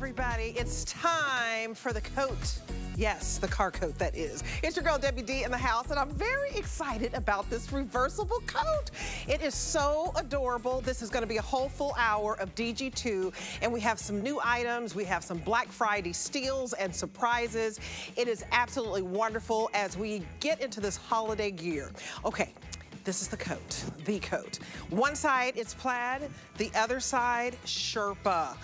everybody. It's time for the coat. Yes, the car coat that is. It's your girl Debbie D in the house and I'm very excited about this reversible coat. It is so adorable. This is gonna be a whole full hour of DG2 and we have some new items. We have some Black Friday steals and surprises. It is absolutely wonderful as we get into this holiday gear. Okay, this is the coat, the coat. One side it's plaid, the other side Sherpa.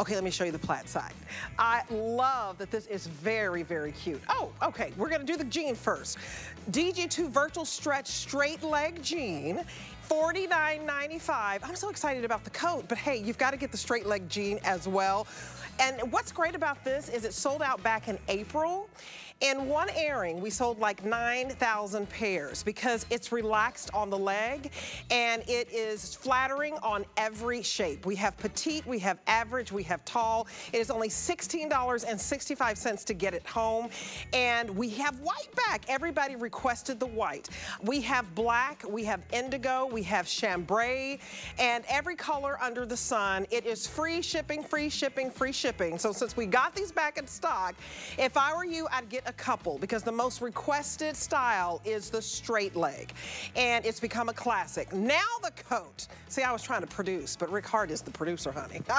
Okay, let me show you the plaid side. I love that this is very, very cute. Oh, okay, we're gonna do the jean first. DG2 Virtual Stretch Straight Leg Jean. $49.95. I'm so excited about the coat, but hey, you've got to get the straight leg jean as well. And what's great about this is it sold out back in April. In one airing, we sold like 9,000 pairs because it's relaxed on the leg and it is flattering on every shape. We have petite, we have average, we have tall. It is only $16.65 to get it home. And we have white back. Everybody requested the white. We have black, we have indigo, we have chambray, and every color under the sun. It is free shipping, free shipping, free shipping. So since we got these back in stock, if I were you, I'd get a couple because the most requested style is the straight leg. And it's become a classic. Now the coat. See, I was trying to produce, but Rick Hart is the producer, honey.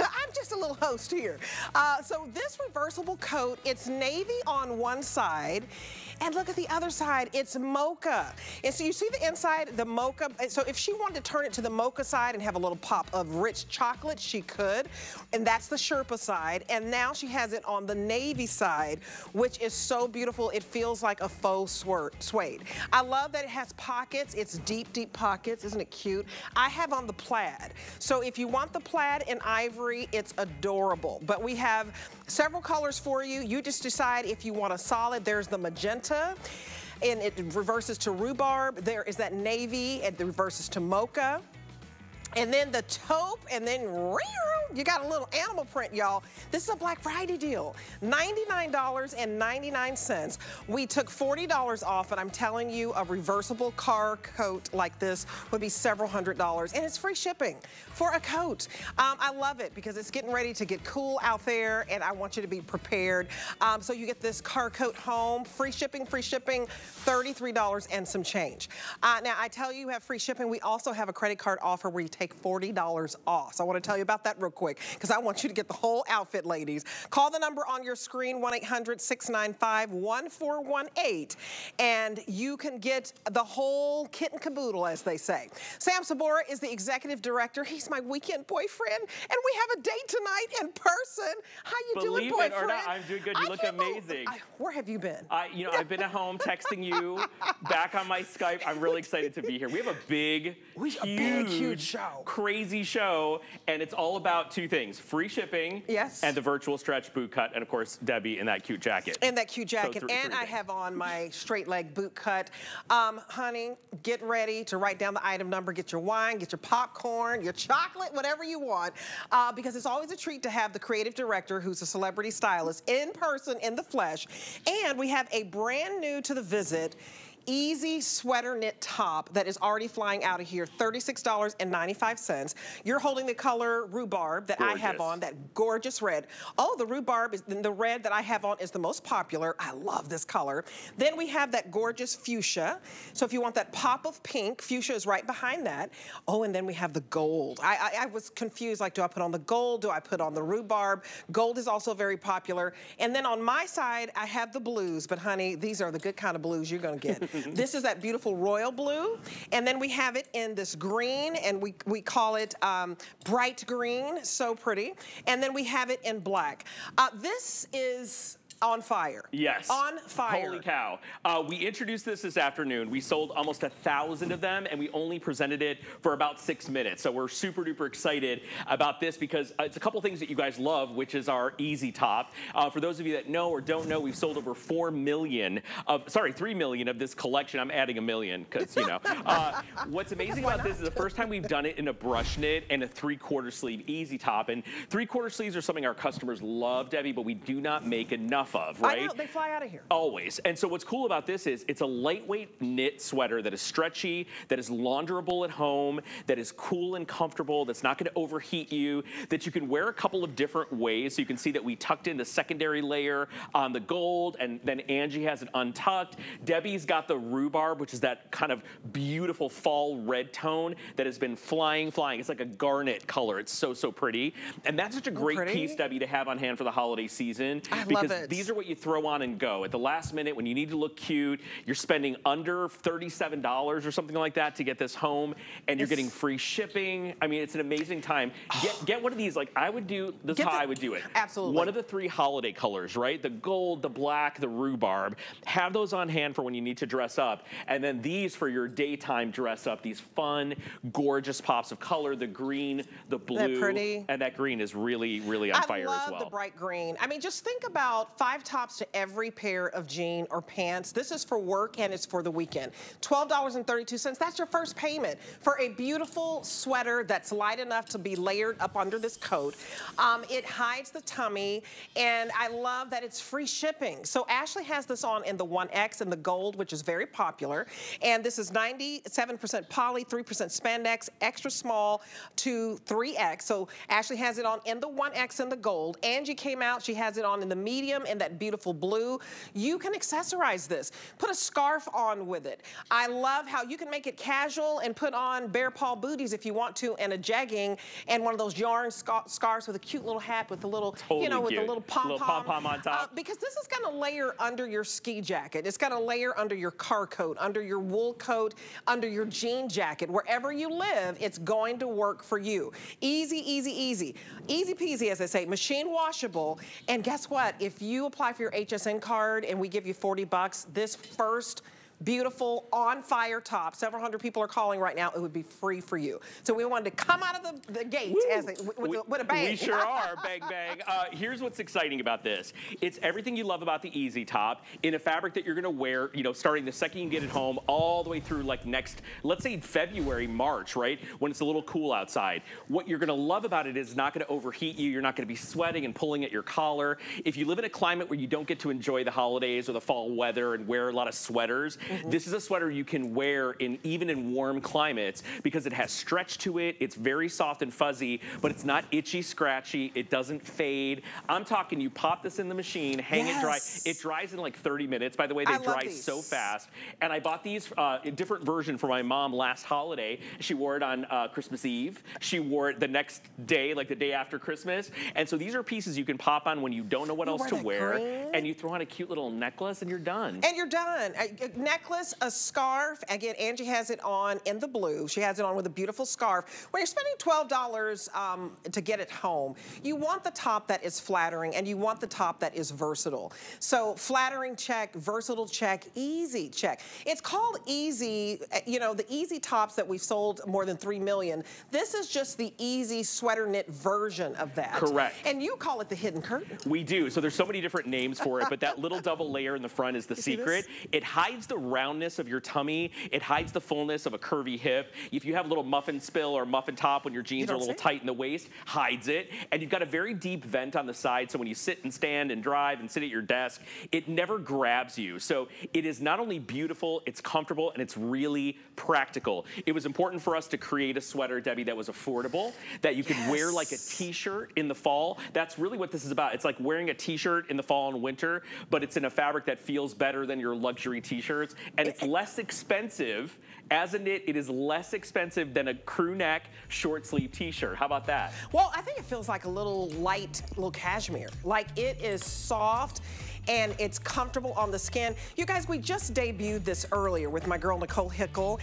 I'm just a little host here. Uh, so this reversible coat, it's navy on one side. And look at the other side, it's mocha. And so you see the inside, the mocha. So if she wanted to turn it to the mocha side and have a little pop of rich chocolate, she could. And that's the Sherpa side. And now she has it on the navy side, which is so beautiful. It feels like a faux suede. I love that it has pockets. It's deep, deep pockets. Isn't it cute? I have on the plaid. So if you want the plaid in ivory, it's adorable. But we have several colors for you. You just decide if you want a solid. There's the magenta and it reverses to rhubarb. There is that navy, it reverses to mocha. And then the taupe, and then you got a little animal print, y'all. This is a Black Friday deal. $99.99. We took $40 off, and I'm telling you, a reversible car coat like this would be several hundred dollars, and it's free shipping for a coat. Um, I love it because it's getting ready to get cool out there, and I want you to be prepared. Um, so you get this car coat home, free shipping, free shipping, $33 and some change. Uh, now, I tell you, you have free shipping. We also have a credit card offer where you take $40 off. So I want to tell you about that real quick because I want you to get the whole outfit, ladies. Call the number on your screen, 1-800-695-1418, and you can get the whole kit and caboodle, as they say. Sam Saboura is the executive director. He's my weekend boyfriend, and we have a date tonight in person. How you Believe doing, boyfriend? It or not, I'm doing good. You I look amazing. I, where have you been? I, you know, I've been at home texting you, back on my Skype. I'm really excited to be here. We have a big, we, huge, a big, huge show crazy show, and it's all about two things. Free shipping. Yes. And the virtual stretch boot cut, and of course, Debbie in that cute jacket. And that cute jacket. So and I have on my straight leg boot cut. Um, honey, get ready to write down the item number, get your wine, get your popcorn, your chocolate, whatever you want, uh, because it's always a treat to have the creative director, who's a celebrity stylist, in person, in the flesh. And we have a brand new to the visit, easy sweater knit top that is already flying out of here, $36.95. You're holding the color rhubarb that gorgeous. I have on, that gorgeous red. Oh, the rhubarb, is the red that I have on is the most popular. I love this color. Then we have that gorgeous fuchsia. So if you want that pop of pink, fuchsia is right behind that. Oh, and then we have the gold. I, I, I was confused, like, do I put on the gold? Do I put on the rhubarb? Gold is also very popular. And then on my side, I have the blues, but honey, these are the good kind of blues you're gonna get. this is that beautiful royal blue. And then we have it in this green, and we, we call it um, bright green, so pretty. And then we have it in black. Uh, this is on fire. Yes. On fire. Holy cow. Uh, we introduced this this afternoon. We sold almost a thousand of them and we only presented it for about six minutes. So we're super duper excited about this because uh, it's a couple things that you guys love, which is our easy top. Uh, for those of you that know or don't know, we've sold over 4 million of, sorry, 3 million of this collection. I'm adding a million because, you know. Uh, what's amazing about this is the first time we've done it in a brush knit and a three quarter sleeve easy top. And three quarter sleeves are something our customers love, Debbie, but we do not make enough off of, right? I know, they fly out of here. Always. And so what's cool about this is it's a lightweight knit sweater that is stretchy, that is launderable at home, that is cool and comfortable, that's not gonna overheat you, that you can wear a couple of different ways. So you can see that we tucked in the secondary layer on the gold, and then Angie has it untucked. Debbie's got the rhubarb, which is that kind of beautiful fall red tone that has been flying, flying. It's like a garnet color. It's so, so pretty. And that's such a great pretty. piece, Debbie, to have on hand for the holiday season. I love because it. these are what you throw on and go. At the last minute, when you need to look cute, you're spending under $37 or something like that to get this home, and you're It's- getting free shipping. I mean, it's an amazing time. Get, get one of these. Like, I would do, this is how the- I would do it. Absolutely. One of the three holiday colors, right? The gold, the black, the rhubarb. Have those on hand for when you need to dress up. And then these for your daytime dress up. These fun, gorgeous pops of color. The green, the blue. pretty? And that green is really, really on I fire as well. I love the bright green. I mean, just think about five tops to every pair of jean or pants. This is for work and it's for the weekend. $12.32, that's your first payment for a beautiful sweater that's light enough to be layered up under this coat. Um, it hides the tummy and I love that it's free shipping. So Ashley has this on in the 1X and the gold, which is very popular. And this is 97% poly, 3% spandex, extra small to 3X. So Ashley has it on in the 1X and the gold. Angie came out, she has it on in the medium and that beautiful blue. You can accessorize this. Put a scarf on with it. I love how you can make it casual and put on Bearpaw booties if you want to and a jegging and one of those yarn scar- scarves with a cute little hat with a little, you know, Totally with a little pom-pom. Little pom-pom on top. Uh, because this is gonna layer under your ski jacket. It's gonna layer under your car coat, under your wool coat, under your jean jacket. Wherever you live, it's going to work for you. Easy, easy, easy. Easy peasy, as I say, machine washable. And guess what? If you apply for your HSN card and we give you 40 bucks, this first beautiful on fire top. Several hundred people are calling right now. It would be free for you. So we wanted to come out of the, the gate as a, with, We- a, with a bang. We sure are, bang bang. Uh, here's what's exciting about this. It's everything you love about the Easy Top in a fabric that you're gonna wear, you know, starting the second you get it home all the way through like next, let's say February, March, right? When it's a little cool outside. What you're gonna love about it is not gonna overheat you. You're not gonna be sweating and pulling at your collar. If you live in a climate where you don't get to enjoy the holidays or the fall weather and wear a lot of sweaters, this is a sweater you can wear in even in warm climates because it has stretch to it. It's very soft and fuzzy, but it's not itchy, scratchy. It doesn't fade. I'm talking you pop this in the machine, hang it dry. It dries in like 30 minutes. By the way, they I dry so fast. And I bought these uh, a different version for my mom last holiday. She wore it on uh, Christmas Eve. She wore it the next day, like the day after Christmas. And so these are pieces you can pop on when you don't know what You else wear to wear. green? And you throw on a cute little necklace and you're done. And you're done. A, a necklace, a scarf. Again, Angie has it on in the blue. She has it on with a beautiful scarf. When you're spending $12 um, to get it home, you want the top that is flattering and you want the top that is versatile. So flattering check, versatile check, easy check. It's called easy, uh, you know, the easy tops that we've sold more than 3 million. This is just the easy sweater knit version of that. Correct. And you call it the hidden curtain. We do. So there's so many different names for it, but that little double layer in the front is the secret. It hides the roundness of your tummy. It hides the fullness of a curvy hip. If you have a little muffin spill or muffin top when your jeans are a little tight in the waist, hides it. And you've got a very deep vent on the side, so when you sit and stand and drive and sit at your desk, it never grabs you. So it is not only beautiful, it's comfortable, and it's really practical. It was important for us to create a sweater, Debbie, that was affordable, that you could wear like a Yes. t-shirt in the fall. That's really what this is about. It's like wearing a t-shirt in the fall and winter, but it's in a fabric that feels better than your luxury t-shirts, and it's less expensive. As a knit, it is less expensive than a crew neck short sleeve t-shirt. How about that? Well, I think it feels like a little light, little cashmere. Like it is soft and it's comfortable on the skin. You guys, we just debuted this earlier with my girl Nicole Hickle.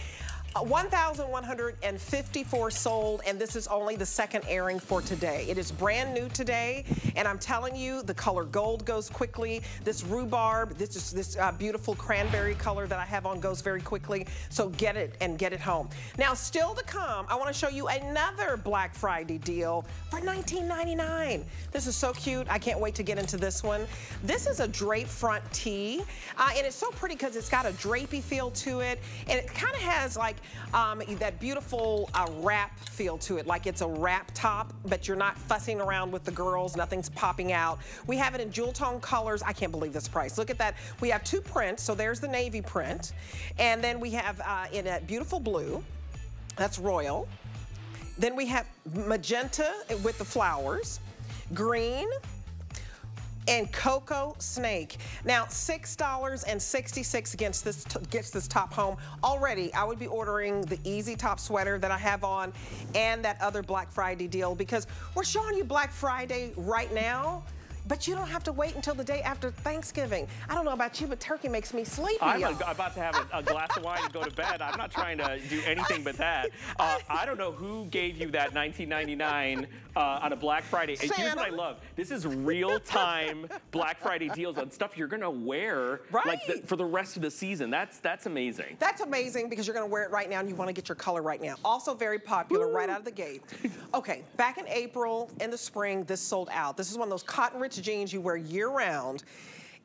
Uh, 1,154 sold, and this is only the second airing for today. It is brand new today, and I'm telling you, the color gold goes quickly. This rhubarb, this is this uh, beautiful cranberry color that I have on goes very quickly. So get it and get it home. Now, still to come, I want to show you another Black Friday deal for $19.99. This is so cute. I can't wait to get into this one. This is a drape front tee, uh, and it's so pretty because it's got a drapey feel to it, and it kind of has like um, that beautiful uh, wrap feel to it, like it's a wrap top, but you're not fussing around with the girls, nothing's popping out. We have it in jewel tone colors. I can't believe this price. Look at that. We have two prints, so there's the navy print. And then we have uh, in a beautiful blue, that's royal. Then we have magenta with the flowers, green, and Cocoa Snake. Now, $6.66 against this gets this top home. Already, I would be ordering the Easy Top sweater that I have on and that other Black Friday deal because we're showing you Black Friday right now. But you don't have to wait until the day after Thanksgiving. I don't know about you, but turkey makes me sleepy. I'm a, about to have a, a, glass of wine and go to bed. I'm not trying to do anything but that. Uh, I don't know who gave you that 1999 uh, on a Black Friday. And here's what I love. This is real-time Black Friday deals on stuff you're gonna wear right. like the, for the rest of the season. That's that's amazing. That's amazing because you're gonna wear it right now and you wanna get your color right now. Also very popular Woo. right out of the gate. Okay, back in April, in the spring, this sold out. This is one of those cotton-rich jeans you wear year-round.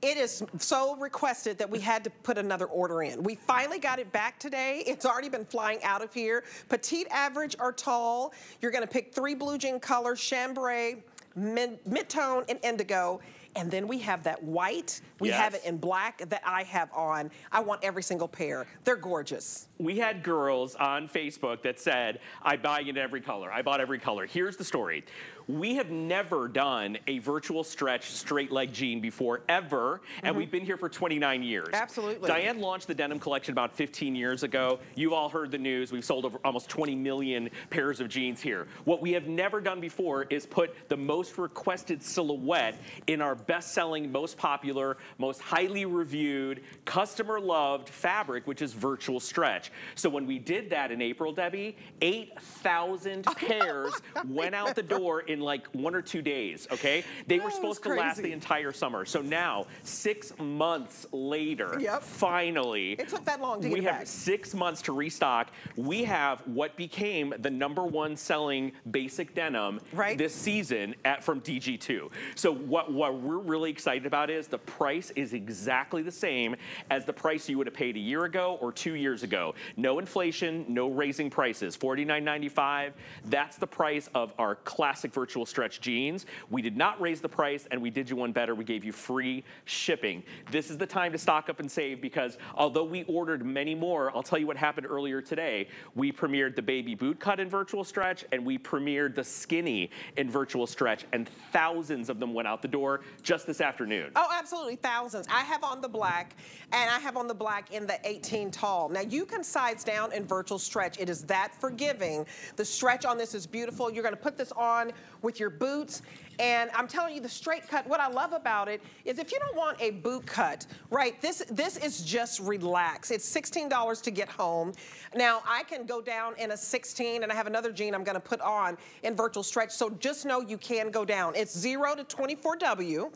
It is so requested that we had to put another order in. We finally got it back today. It's already been flying out of here. Petite, average, or tall. You're gonna pick three blue jean colors, chambray, mid, mid-tone, and indigo. And then we have that white. We yes. have it in black that I have on. I want every single pair. They're gorgeous. We had girls on Facebook that said, I buy in every color. I bought every color. Here's the story. We have never done a virtual stretch straight leg jean before, ever, and mm -hmm. we've been here for 29 years. Absolutely. Diane launched the denim collection about 15 years ago. You've all heard the news. We've sold over almost 20 million pairs of jeans here. What we have never done before is put the most requested silhouette in our best-selling, most popular, most highly reviewed, customer-loved fabric, which is virtual stretch. So when we did that in April, Debbie, 8,000 pairs went out the door in like one or two days, okay? They that were supposed to last the entire summer. So now, six months later, yep. finally. It took that long to We have back. six months to restock. We have what became the number one selling basic denim right. this season at from DG2. So what, what we're really excited about is the price is exactly the same as the price you would have paid a year ago or two years ago. No inflation, no raising prices. $49.95, that's the price of our classic virtual stretch jeans. We did not raise the price and we did you one better. We gave you free shipping. This is the time to stock up and save because although we ordered many more, I'll tell you what happened earlier today. We premiered the baby boot cut in virtual stretch and we premiered the skinny in virtual stretch and thousands of them went out the door just this afternoon. Oh, absolutely, thousands. I have on the black and I have on the black in the 18 tall. Now you can size down in virtual stretch. It is that forgiving. The stretch on this is beautiful. You're gonna put this on with your boots. And I'm telling you, the straight cut, what I love about it is if you don't want a boot cut, right, this, this is just relax. It's $16 to get home. Now, I can go down in a 16, and I have another jean I'm gonna put on in virtual stretch, so just know you can go down. It's zero to 24W.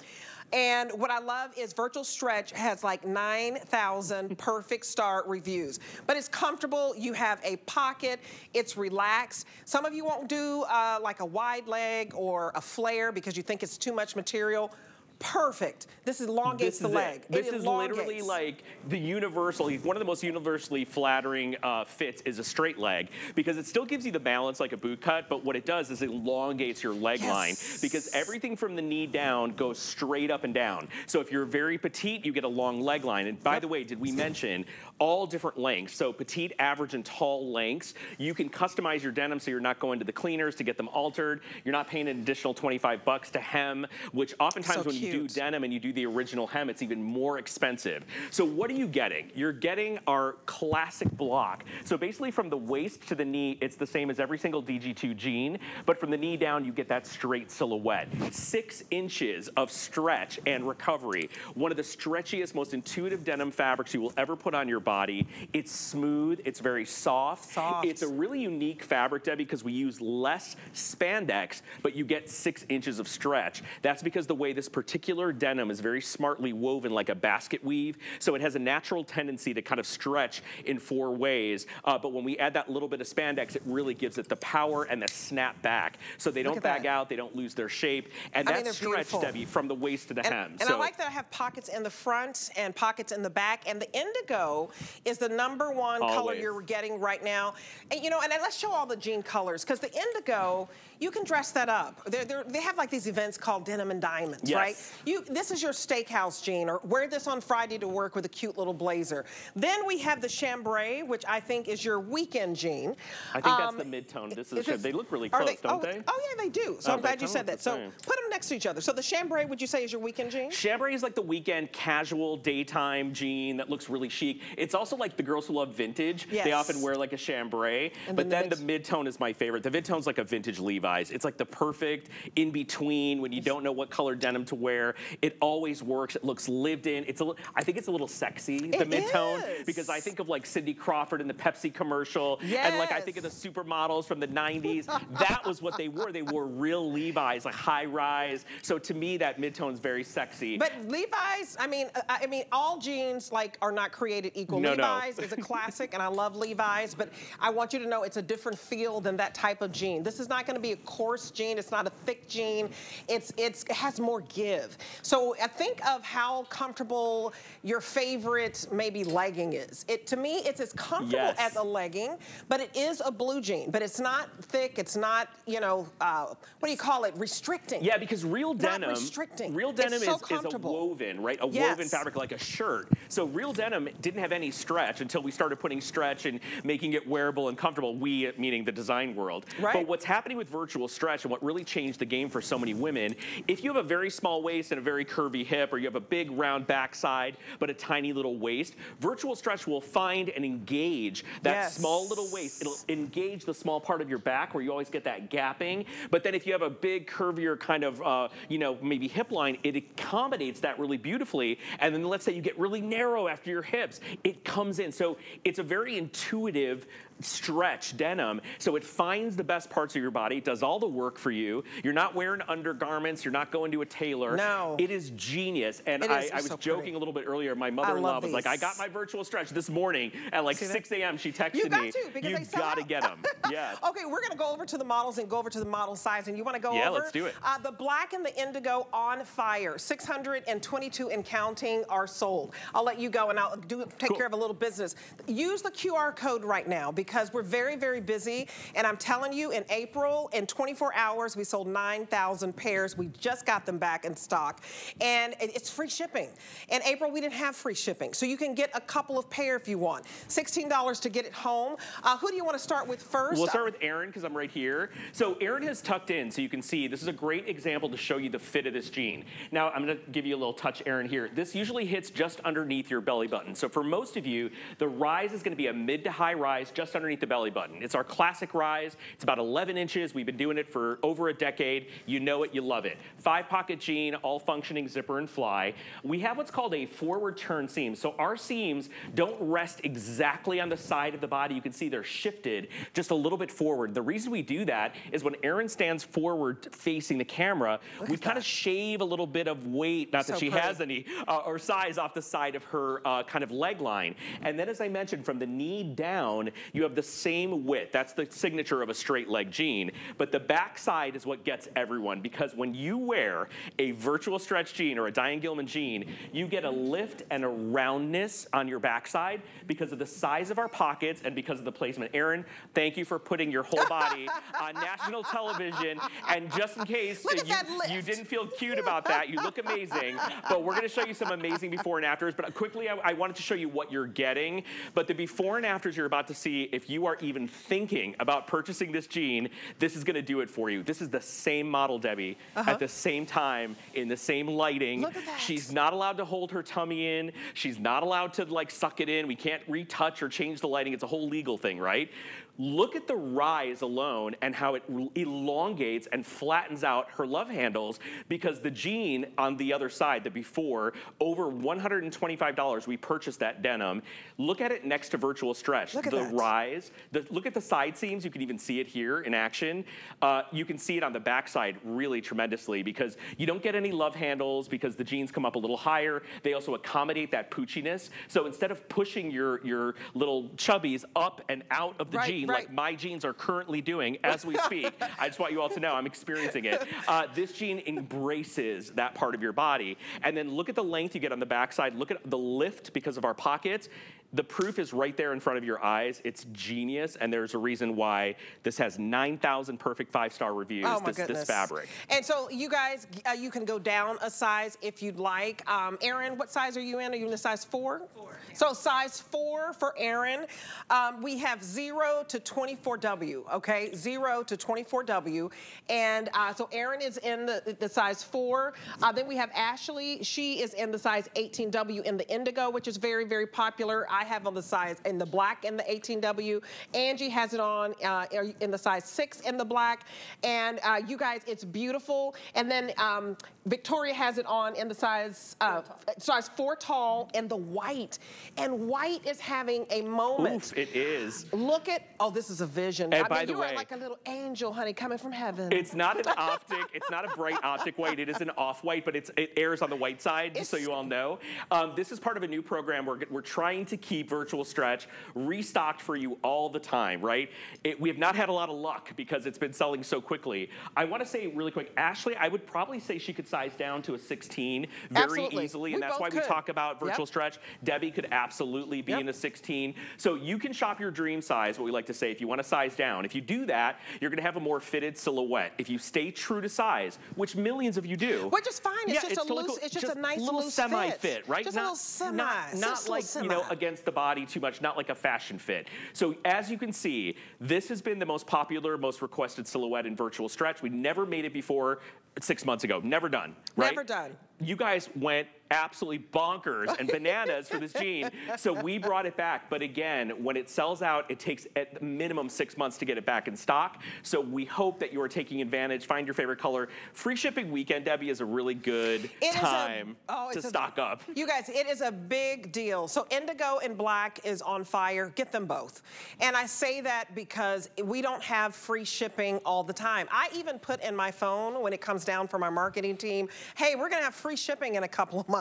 And what I love is Virtual Stretch has like 9,000 perfect star reviews. But it's comfortable. You have a pocket. It's relaxed. Some of you won't do uh, like a wide leg or a flare because you think it's too much material perfect. This elongates the leg. It. This is literally like the universal, one of the most universally flattering uh, fits is a straight leg because it still gives you the balance like a boot cut, but what it does is it elongates your leg yes. line because everything from the knee down goes straight up and down. So if you're very petite, you get a long leg line. And by yep. the way, did we mention all different lengths? So petite, average, and tall lengths. You can customize your denim so you're not going to the cleaners to get them altered. You're not paying an additional 25 bucks to hem, which oftentimes so when you do denim and you do the original hem, it's even more expensive. So what are you getting? You're getting our classic block. So basically from the waist to the knee, it's the same as every single DG2 jean, but from the knee down, you get that straight silhouette. Six inches of stretch and recovery. One of the stretchiest, most intuitive denim fabrics you will ever put on your body. It's smooth, it's very soft. Soft. It's a really unique fabric, Debbie, because we use less spandex, but you get six inches of stretch. That's because the way this particular particular denim is very smartly woven like a basket weave. So it has a natural tendency to kind of stretch in four ways. Uh, but when we add that little bit of spandex, it really gives it the power and the snap back. So they don't bag that. out, they don't lose their shape. And I that mean, stretch, beautiful. Debbie, from the waist to the and, hem. And so, I like that I have pockets in the front and pockets in the back. And the indigo is the number one always. color you're getting right now. And you know, and let's show all the jean colors because the indigo you can dress that up. They're, they're, they have like these events called Denim and Diamonds, yes. right? You, this is your steakhouse jean, or wear this on Friday to work with a cute little blazer. Then we have the chambray, which I think is your weekend jean. I think um, that's the mid-tone. This is, is they look really close, they, don't oh, they? Oh yeah, they do. So oh, I'm glad you said that. So put them next to each other. So the chambray, would you say is your weekend jean? Chambray is like the weekend casual daytime jean that looks really chic. It's also like the girls who love vintage. Yes. They often wear like a chambray. And but then, then the mid-tone is my favorite. The mid-tone's like a vintage Levi's. It's like the perfect in between when you don't know what color denim to wear. It always works. It looks lived in. It's a, I think it's a little sexy, the mid-tone, because I think of like Cindy Crawford in the Pepsi commercial. Yes. And like I think of the supermodels from the 90s. that was what they wore. They wore real Levi's, like high rise. So to me, that mid-tone is very sexy. But Levi's, I mean, uh, I mean, all jeans like are not created equal. No, Levi's no. is a classic, and I love Levi's, but I want you to know it's a different feel than that type of jean. This is not going to be a coarse jean. It's not a thick jean. It's, it's, it has more give. So I think of how comfortable your favorite maybe legging is. It To me, it's as comfortable yes. as a legging, but it is a blue jean. But it's not thick. It's not, you know, uh, what do you call it? Restricting. Yeah, because real denim. Not restricting. Real denim so is, is, a woven, right? A yes. woven fabric like a shirt. So real denim didn't have any stretch until we started putting stretch and making it wearable and comfortable. We, meaning the design world. Right. But what's happening with virtual stretch and what really changed the game for so many women, if you have a very small waist and a very curvy hip, or you have a big round backside, but a tiny little waist, virtual stretch will find and engage that yes. small little waist. It'll engage the small part of your back where you always get that gapping. But then if you have a big curvier kind of, uh, you know, maybe hip line, it accommodates that really beautifully. And then let's say you get really narrow after your hips, it comes in. So it's a very intuitive stretch denim. So it finds the best parts of your body, does all the work for you. You're not wearing undergarments. You're not going to a tailor. No. It is genius. And I, I, was so joking pretty. a little bit earlier. My mother-in-law was like, I got my virtual stretch this morning at like 6 a.m. She texted you got me. To, because you got to get them. Yeah. okay, we're going to go over to the models and go over to the model size. And you want to go yeah, over? Yeah, let's do it. Uh, the black and the indigo on fire. 622 and counting are sold. I'll let you go and I'll do take cool. care of a little business. Use the QR code right now because we're very, very busy. And I'm telling you, in April, in 24 hours, we sold 9,000 pairs. We just got them back in stock. And it's free shipping. In April, we didn't have free shipping. So you can get a couple of pair if you want. $16 to get it home. Uh, who do you want to start with first? We'll start with Erin because I'm right here. So Erin has tucked in so you can see this is a great example to show you the fit of this jean. Now I'm going to give you a little touch, Erin, here. This usually hits just underneath your belly button. So for most of you, the rise is going to be a mid to high rise just underneath the belly button. It's our classic rise. It's about 11 inches. We've been doing it for over a decade. You know it, you love it. Five pocket jean, all functioning zipper and fly. We have what's called a forward turn seam. So our seams don't rest exactly on the side of the body. You can see they're shifted just a little bit forward. The reason we do that is when Erin stands forward facing the camera, Look we kind of shave a little bit of weight, not so that she pretty. has any, uh, or size off the side of her uh, kind of leg line. And then as I mentioned, from the knee down, you have the same width. That's the signature of a straight leg jean. But the backside is what gets everyone because when you wear a virtual stretch jean or a Diane Gilman jean, you get a lift and a roundness on your backside because of the size of our pockets and because of the placement. Erin, thank you for putting your whole body on national television. And just in case you, you, didn't feel cute about that, you look amazing. But we're gonna show you some amazing before and afters. But quickly, I, I wanted to show you what you're getting. But the before and afters you're about to see, if you are even thinking about purchasing this jean, this is gonna do it for you. This is the same model, Debbie, uh -huh. at the same time, in the same lighting. Look at that. She's not allowed to hold her tummy in. She's not allowed to like suck it in. We can't retouch or change the lighting. It's a whole legal thing, right? Look at the rise alone and how it elongates and flattens out her love handles because the jean on the other side, the before, over $125, we purchased that denim. Look at it next to virtual stretch. Look at the that. rise, the, look at the side seams. You can even see it here in action. Uh, you can see it on the backside really tremendously because you don't get any love handles because the jeans come up a little higher. They also accommodate that poochiness. So instead of pushing your, your little chubbies up and out of the Right, jean right. like my jeans are currently doing as we speak, I just want you all to know I'm experiencing it. Uh, this jean embraces that part of your body. And then look at the length you get on the backside. Look at the lift because of our pockets. The proof is right there in front of your eyes. It's genius, and there's a reason why this has 9,000 perfect five-star reviews, Oh my this, goodness. this fabric. And so you guys, uh, you can go down a size if you'd like. Um, Erin, what size are you in? Are you in a size four? Four. So size four for Erin. Um, we have zero to 24W, okay? Zero to 24W. And uh, so Erin is in the, the size four. Uh, then we have Ashley. She is in the size 18W in the indigo, which is very, very popular. I have on the size in the black in the 18W. Angie has it on uh, in the size six in the black. And uh, you guys, it's beautiful. And then um, Victoria has it on in the size uh, size four tall in the white. And white is having a moment. Oof, it is. Look at, oh, this is a vision. And I by mean, the you way- are like a little angel, honey, coming from heaven. It's not an optic. It's not a bright optic white. It is an off-white, but it's, it airs on the white side, just so you all know. Um, this is part of a new program. We're, we're trying to keep Virtual Stretch restocked for you all the time, right? It, we have not had a lot of luck because it's been selling so quickly. I want to say really quick, Ashley, I would probably say she could size down to a 16 very Absolutely. easily, We and that's both why we talk about Virtual Yep. Stretch. Debbie could absolutely be Yep. in a 16. So you can shop your dream size, what we like to say, if you want to size down. If you do that, you're going to have a more fitted silhouette. If you stay true to size, which millions of you do. Which is fine. It's yeah, just a totally loose- cool. it's just a nice little loose semi fit. fit, right? Just a not, little semi. Not, not just like little you know against the body too much, not like a fashion fit. So as you can see, this has been the most popular, most requested silhouette in virtual stretch. We never made it before six months ago. Never done. Right? Never done. You guys went absolutely bonkers and bananas for this jean. So we brought it back. But again, when it sells out, it takes at minimum six months to get it back in stock. So we hope that you are taking advantage. Find your favorite color. Free shipping weekend, Debbie, is a really good It a- time oh, to it's a- stock up. You guys, it is a big deal. So indigo and black is on fire. Get them both. And I say that because we don't have free shipping all the time. I even put in my phone when it comes down from our marketing team, hey, we're gonna have free shipping in a couple of months.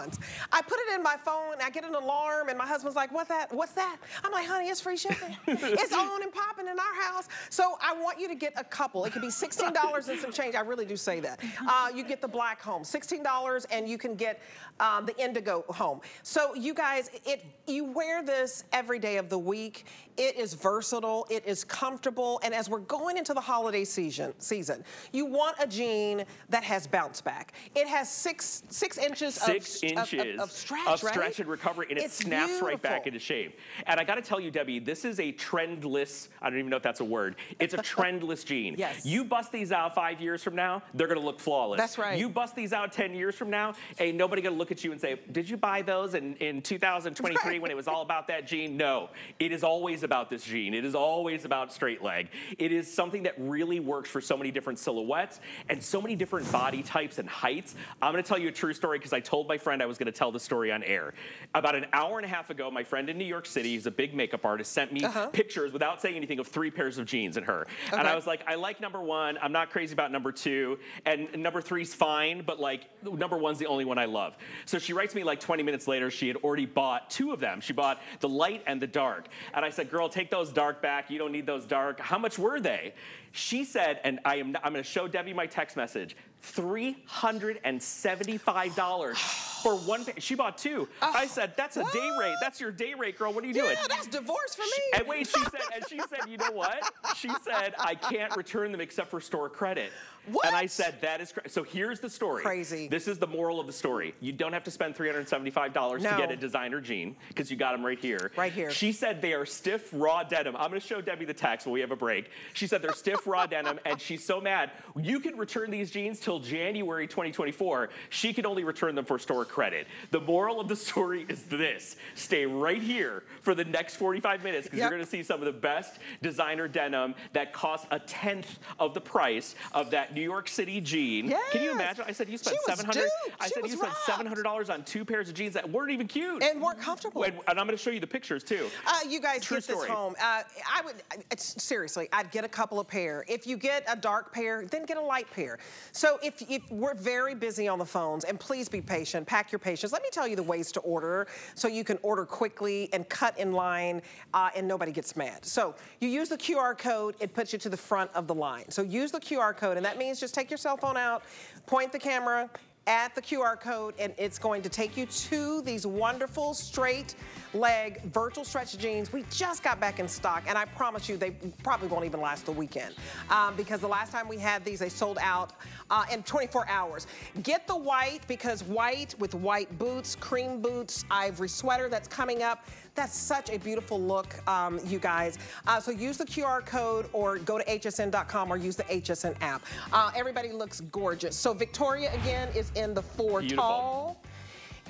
I put it in my phone, I get an alarm, and my husband's like, what that? What's that? I'm like, honey, it's free shipping. it's on and popping in our house. So I want you to get a couple. It could be $16 and some change. I really do say that. Uh, you get the black home, $16, and you can get um, the indigo home. So you guys, it you wear this every day of the week. It is versatile. It is comfortable. And as we're going into the holiday season, season, you want a jean that has bounce back. It has six six inches Six of, of- inches of, of stretch, of right? stretch and recovery, and it It's snaps right back into shape. And I got to tell you, Debbie, this is a trendless. I don't even know if that's a word. It's a trendless jean. Yes. You bust these out five years from now, they're gonna look flawless. That's right. You bust these out ten years from now, ain't nobody gonna look at you and say, "Did you buy those in in 2023 Right. when it was all about that jean?" No, it is always about this jean. It is always about straight leg. It is something that really works for so many different silhouettes and so many different body types and heights. I'm gonna tell you a true story because I told my friend I was gonna tell the story on air. About an hour and a half ago, my friend in New York City, he's a big makeup artist, sent me Uh-huh. pictures without saying anything of three pairs of jeans in her. And I was like, I like number one. I'm not crazy about number two. And number three's fine, but like number one's the only one I love. So she writes me like 20 minutes later, she had already bought two of them. She bought the light and the dark. And I said, girl, take those dark back. You don't need those dark. How much were they? She said, and I am I'm gonna show Debbie my text message, $375 for one. She bought two. I oh, said, that's a day rate. That's your day rate, girl. What are you doing? Yeah, that's divorce for me. And wait, she said, and she said, you know what? She said, I can't return them except for store credit. What? And I said, that is cra-. so. Here's the story. Crazy. This is the moral of the story. You don't have to spend $375 to get a designer jean because you got them right here. Right here. She said they are stiff raw denim. I'm going to show Debbie the text when we have a break. She said they're stiff raw denim, and she's so mad. You can return these jeans till January 2024. She can only return them for store credit. Credit. The moral of the story is this. Stay right here for the next 45 minutes because Yep. you're gonna see some of the best designer denim that cost a tenth of the price of that New York City jean. Can you imagine? I said you spent She 700 duped. I said you spent robbed. $700 on two pairs of jeans that weren't even cute. And weren't comfortable. And, and I'm gonna show you the pictures too. Uh, you guys True get this story. home. Uh, I would it's, seriously. I'd get a couple of pair. If you get a dark pair, then get a light pair. So if, if we're very busy on the phones, and please be patient, pack your patience. Let me tell you the ways to order, so you can order quickly and cut in line, uh, and nobody gets mad. So you use the QR code. It puts you to the front of the line. So use the QR code, and that means just take your cell phone out, point the camera at the QR code and it's going to take you to these wonderful straight leg virtual stretch jeans. We just got back in stock and I promise you they probably won't even last the weekend um, because the last time we had these they sold out uh, in 24 hours. Get the white because white with white boots, cream boots, ivory sweater that's coming up. That's such a beautiful look, um, you guys. Uh, so use the QR code or go to hsn.com or use the HSN app. Uh, everybody looks gorgeous. So Victoria again is in the four Beautiful. tall.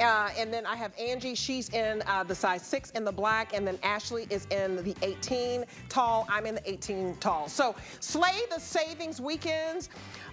Uh, and then I have Angie, she's in uh, the size six in the black, and then Ashley is in the 18 tall. I'm in the 18 tall. So slay the savings weekends.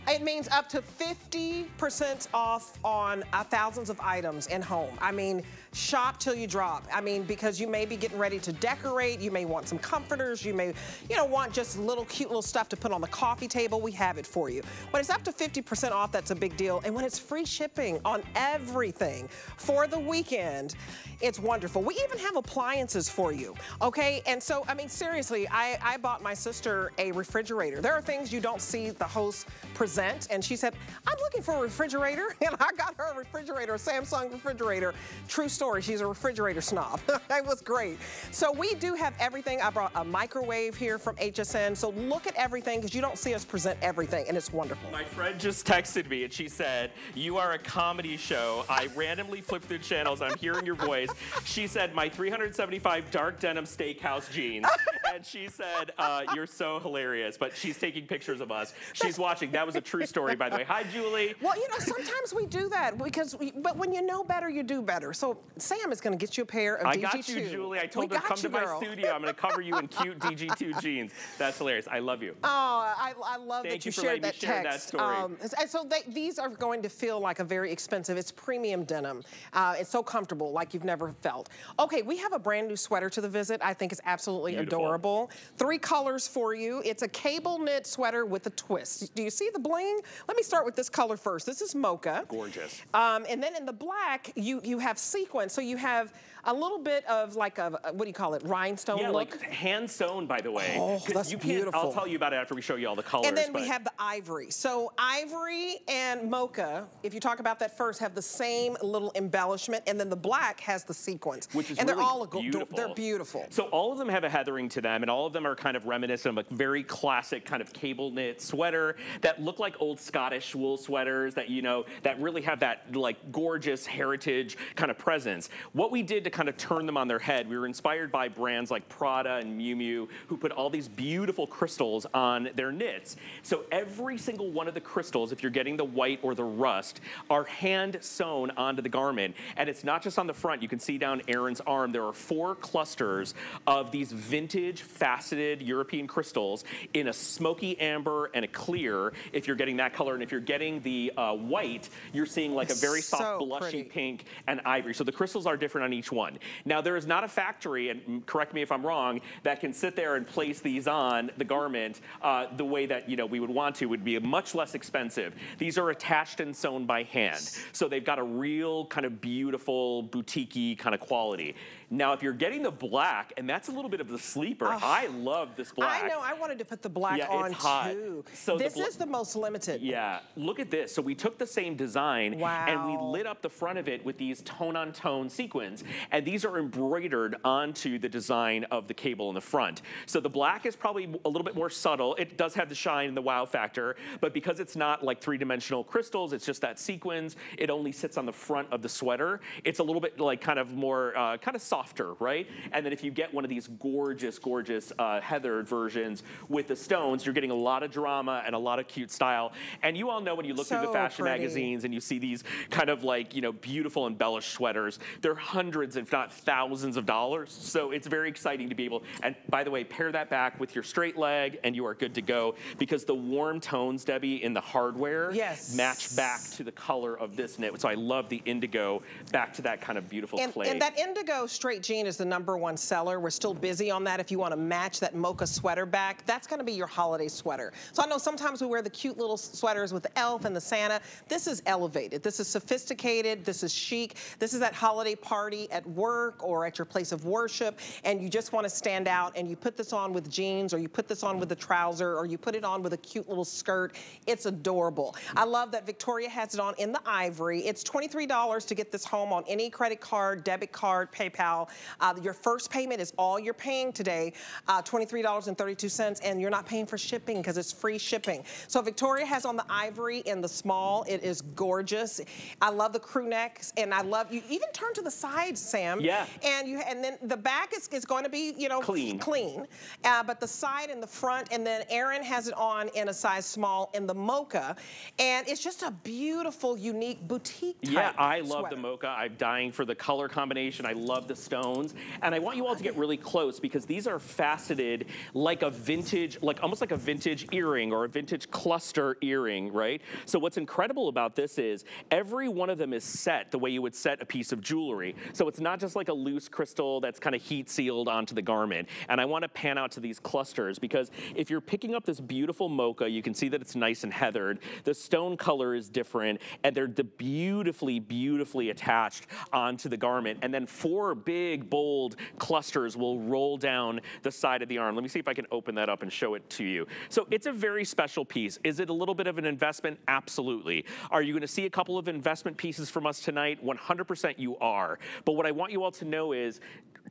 It means up to 50% off on uh, thousands of items in home. I mean, shop till you drop. I mean, because you may be getting ready to decorate, you may want some comforters, you may, you know, want just little cute little stuff to put on the coffee table. We have it for you. When it's up to 50% off, that's a big deal. And when it's free shipping on everything for the weekend, it's wonderful. We even have appliances for you, okay? And so, I mean, seriously, I, I bought my sister a refrigerator. There are things you don't see the host present, and she said, I'm looking for a refrigerator, and I got her a refrigerator, a Samsung refrigerator. True story, she's a refrigerator snob. it was great. So we do have everything. I brought a microwave here from HSN, so look at everything, because you don't see us present everything, and it's wonderful. My friend just texted me and she said, You are a comedy show. I randomly flip through channels. I'm hearing your voice. She said, My 375 dark denim steakhouse jeans. And she said, uh, You're so hilarious. But she's taking pictures of us. She's watching. That was a true story, by the way. Hi, Julie. Well, you know, sometimes we do that because, we, but when you know better, you do better. So Sam is going to get you a pair of I DG2. got you, Julie. I told We her, come you, to my studio. I'm going to cover you in cute DG2 jeans. That's hilarious. I love you. Oh, I, I love Thank that you you, for shared that share that text. story. and so they, these are going to feel like a very expensive. It's premium denim. Uh, it's so comfortable, like you've never felt. Okay, we have a brand new sweater to the visit. I think it's absolutely Beautiful. adorable. Three colors for you. It's a cable knit sweater with a twist. Do you see the bling? Let me start with this color first. This is mocha. Gorgeous. Um, and then in the black, you you have sequins. So you have a little bit of like a, a- uh, what do you call it? Rhinestone Yeah, look. like hand sewn, by the way. Oh, that's you can't, I'll tell you about it after we show you all the colors. And then we have the ivory. So ivory and mocha, if you talk about that first, have the same little embellishment, and then the black has the sequins. which is and really they're all beautiful. They're beautiful. So all of them have a heathering to them, and all of them are kind of reminiscent of a very classic kind of cable knit sweater that look like old Scottish wool sweaters that you know that really have that like gorgeous heritage kind of presence. What we did to kind of turn them on their head, we were inspired by brands like Prada and Miu Miu, who put all these beautiful crystals on their knits. So every single one of the crystals, if you're getting the white or the rust, are hand sewn onto the garment, and it's not just on the front. You can see down Erin's arm, there are four clusters of these vintage faceted European crystals in a smoky amber and a clear, if you're getting that color. And if you're getting the uh, white, you're seeing like a very soft So blushy pretty. pink and ivory. So the crystals are different on each one. Now, there is not a factory, and correct me if I'm wrong, that can sit there and place these on the garment uh, the way that you know we would want to. Would be much less expensive. These are attached and sewn by hand, so they've got a real kind of beautiful boutique kind of quality. Now, if you're getting the black, and that's a little bit of the sleeper, I love this black. I know. I wanted to put the black Yeah, on it's hot. too. So this bl- is the most limited. Yeah, look at this. So we took the same design wow. and we lit up the front of it with these tone-on-tone sequins, and these are embroidered onto the design of the cable in the front. So the black is probably a little bit more subtle. It does have the shine and the wow factor, but because it's not like three-dimensional crystals, it's just that sequins. It only sits on the front of the sweater. It's a little bit like kind of more uh, kind of soft softer, right? And then if you get one of these gorgeous, gorgeous uh, heathered versions with the stones, you're getting a lot of drama and a lot of cute style. And you all know when you look So through the fashion pretty. magazines and you see these kind of like, you know, beautiful embellished sweaters, they're hundreds, if not thousands of dollars. So it's very exciting to be able, and by the way, pair that back with your straight leg and you are good to go because the warm tones, Debbie, in the hardware Yes. match back to the color of this knit. So I love the indigo back to that kind of beautiful And, clay. and that indigo straight jean is the number one seller. We're still busy on that. If you want to match that mocha sweater back, that's going to be your holiday sweater. So I know sometimes we wear the cute little sweaters with the elf and the Santa. This is elevated. This is sophisticated. This is chic. This is that holiday party at work or at your place of worship, and you just want to stand out. And you put this on with jeans, or you put this on with a trouser, or you put it on with a cute little skirt. It's adorable. I love that Victoria has it on in the ivory. It's $23 to get this home on any credit card, debit card, PayPal. Uh, your first payment is all you're paying today, uh, $23.32, and you're not paying for shipping because it's free shipping. So Victoria has on the ivory in the small. It is gorgeous. I love the crew necks, and I love you. Even turn to the sides, Sam. Yeah. And you and then the back is, is going to be you know Clean. clean, uh, but the side and the front, and then Erin has it on in a size small in the mocha, and it's just a beautiful, unique boutique. Yeah, I love the mocha. I'm dying for the color combination. I love the stones. And I want you all to get really close because these are faceted like a vintage, like almost like a vintage earring or a vintage cluster earring, right? So what's incredible about this is every one of them is set the way you would set a piece of jewelry. So it's not just like a loose crystal that's kind of heat sealed onto the garment. And I want to pan out to these clusters because if you're picking up this beautiful mocha, you can see that it's nice and heathered. The stone color is different and they're the beautifully, beautifully attached onto the garment. And then four big, bold clusters will roll down the side of the arm. Let me see if I can open that up and show it to you. So it's a very special piece. Is it a little bit of an investment? Absolutely. Are you gonna see a couple of investment pieces from us tonight? 100% you are. But what I want you all to know is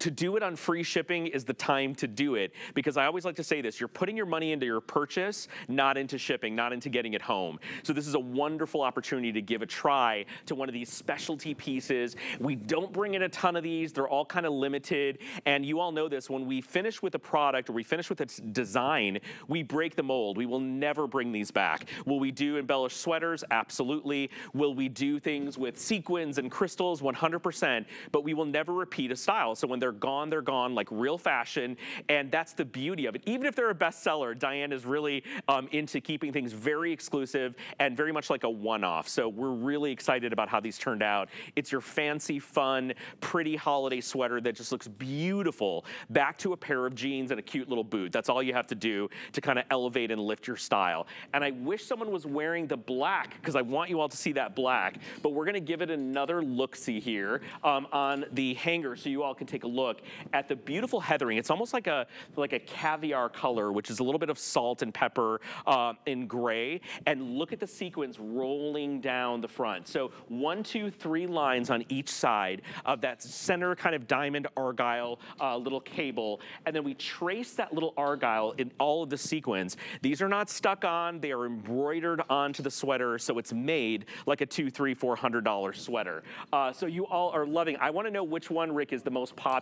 to do it on free shipping is the time to do it because I always like to say this you're putting your money into your purchase, not into shipping, not into getting it home. So, this is a wonderful opportunity to give a try to one of these specialty pieces. We don't bring in a ton of these, they're all kind of limited. And you all know this when we finish with a product or we finish with its design, we break the mold. We will never bring these back. Will we do embellished sweaters? Absolutely. Will we do things with sequins and crystals? 100%. But we will never repeat a style. So, when they're gone, they're gone like real fashion. And that's the beauty of it. Even if they're a bestseller, Diane is really um, into keeping things very exclusive and very much like a one off. So we're really excited about how these turned out. It's your fancy, fun, pretty holiday sweater that just looks beautiful back to a pair of jeans and a cute little boot. That's all you have to do to kind of elevate and lift your style. And I wish someone was wearing the black because I want you all to see that black. But we're going to give it another look see here um, on the hanger so you all can take a look at the beautiful heathering. It's almost like a like a caviar color, which is a little bit of salt and pepper uh, in gray. And look at the sequins rolling down the front. So one, two, three lines on each side of that center kind of diamond argyle uh, little cable. And then we trace that little argyle in all of the sequins. These are not stuck on, they are embroidered onto the sweater. So it's made like a two, three, four hundred dollar sweater. Uh, so you all are loving. I want to know which one, Rick, is the most popular.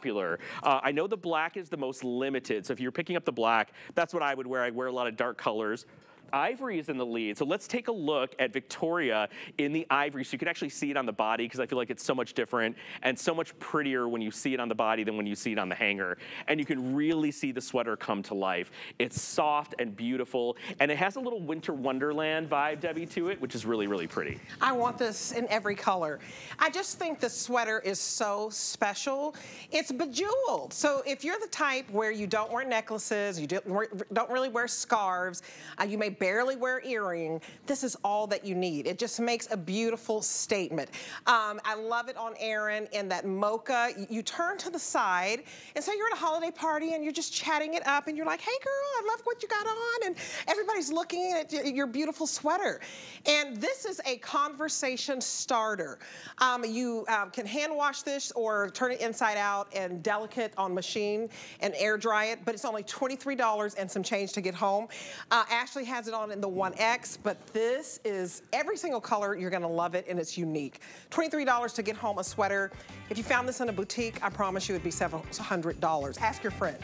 Uh, I know the black is the most limited. So if you're picking up the black, that's what I would wear. I wear a lot of dark colors. Ivory is in the lead. So let's take a look at Victoria in the ivory so you can actually see it on the body because I feel like it's so much different and so much prettier when you see it on the body than when you see it on the hanger. And you can really see the sweater come to life. It's soft and beautiful and it has a little winter wonderland vibe, Debbie, to it, which is really, really pretty. I want this in every color. I just think the sweater is so special. It's bejeweled. So if you're the type where you don't wear necklaces, you don't, really wear scarves, uh, you may barely wear earring, this is all that you need. It just makes a beautiful statement. Um, I love it on Erin in that mocha. You, turn to the side, and so you're at a holiday party and you're just chatting it up, and you're like, hey girl, I love what you got on, and everybody's looking at your beautiful sweater. And this is a conversation starter. Um, you um, can hand wash this or turn it inside out and delicate on machine and air dry it, but it's only $23 and some change to get home. Uh, Ashley has it on in the 1X, but this is every single color. You're going to love it, and it's unique. $23 to get home a sweater. If you found this in a boutique, I promise you it'd be $700. Ask your friend.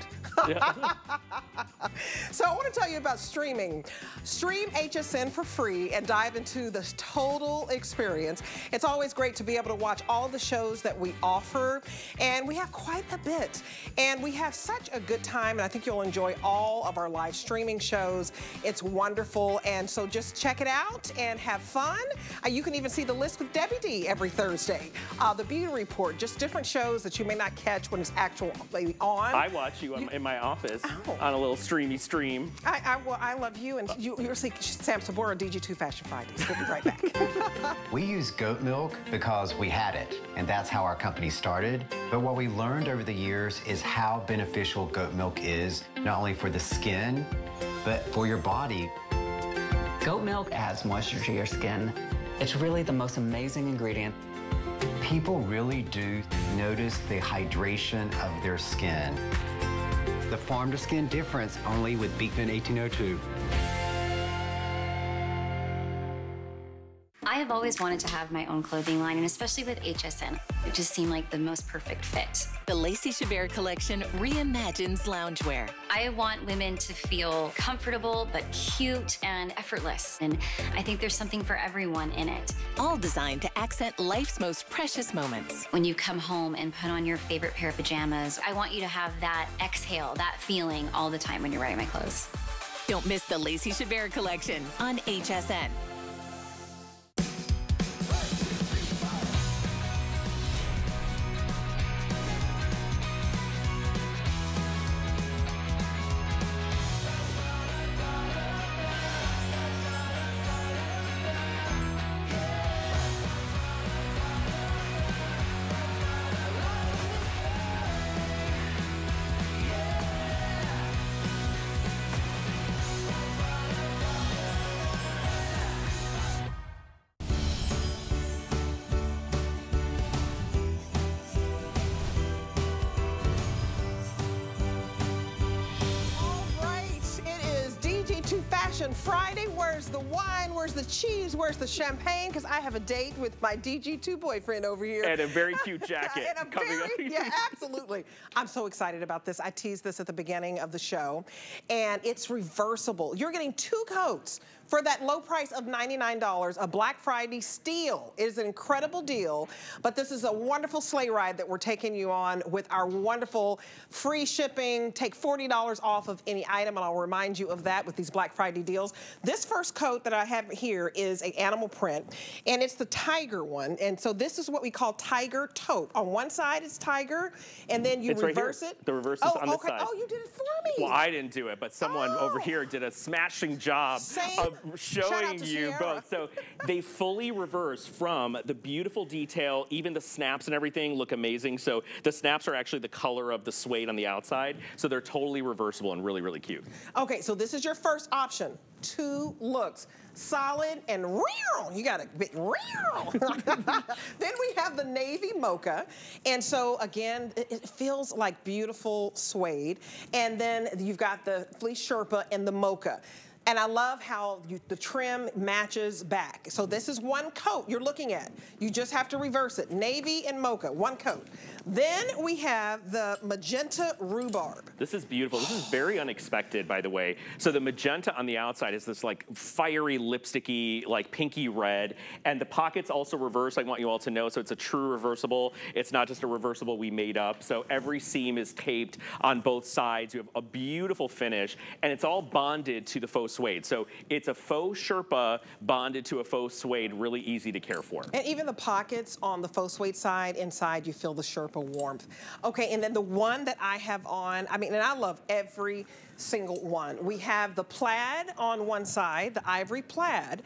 Yeah. so I want to tell you about streaming. Stream HSN for free and dive into the total experience. It's always great to be able to watch all the shows that we offer, and we have quite a bit. And we have such a good time, and I think you'll enjoy all of our live streaming shows. It's wonderful, and so just check it out and have fun. Uh, you can even see the list with Debbie D every Thursday. Uh, the Beauty Report, just different shows that you may not catch when it's actually on. I watch you, you in my office oh. on a little streamy stream. I, I, well, I love you, and you, you're see Sam Saboura, DG2 Fashion Fridays. We'll be right back. we use goat milk because we had it, and that's how our company started. But what we learned over the years is how beneficial goat milk is, not only for the skin, but for your body. Goat milk adds moisture to your skin. It's really the most amazing ingredient. People really do notice the hydration of their skin. The farm to skin difference only with Beekman 1802. I have always wanted to have my own clothing line, and especially with HSN, it just seemed like the most perfect fit. The Lacey Chabert collection reimagines loungewear. I want women to feel comfortable, but cute and effortless. And I think there's something for everyone in it. All designed to accent life's most precious moments. When you come home and put on your favorite pair of pajamas, I want you to have that exhale, that feeling all the time when you're wearing my clothes. Don't miss the Lacey Chabert collection on HSN. Fashion Friday. Where's the wine? Where's the cheese? Where's the champagne? Because I have a date with my DG2 boyfriend over here. And a very cute jacket coming very, up. yeah, absolutely. I'm so excited about this. I teased this at the beginning of the show. And it's reversible. You're getting two coats for that low price of $99, a Black Friday steal. It is an incredible deal, but this is a wonderful sleigh ride that we're taking you on with our wonderful free shipping, take $40 off of any item, and I'll remind you of that with these Black Friday deals. This first coat that I have here is an animal print, and it's the tiger one, and so this is what we call tiger tote. On one side is tiger, and then you it's reverse right it. The reverse is oh, on okay. the side. Oh, you did it for me. Well, I didn't do it, but someone oh. over here did a smashing job Same. of showing you both. So they fully reverse from the beautiful detail, even the snaps and everything look amazing. So the snaps are actually the color of the suede on the outside. So they're totally reversible and really, really cute. Okay, so this is your first option. Two looks solid and real. You got a bit real. then we have the navy mocha. And so again, it feels like beautiful suede. And then you've got the fleece sherpa and the mocha. And I love how you, the trim matches back. So this is one coat you're looking at. You just have to reverse it. Navy and mocha, one coat. Then we have the magenta rhubarb. This is beautiful. This is very unexpected, by the way. So the magenta on the outside is this like fiery lipsticky, like pinky red. And the pockets also reverse, I want you all to know. So it's a true reversible. It's not just a reversible we made up. So every seam is taped on both sides. You have a beautiful finish. And it's all bonded to the faux suede. So it's a faux Sherpa bonded to a faux suede, really easy to care for. And even the pockets on the faux suede side, inside you feel the Sherpa warmth. Okay, and then the one that I have on, I mean, and I love every single one. We have the plaid on one side, the ivory plaid,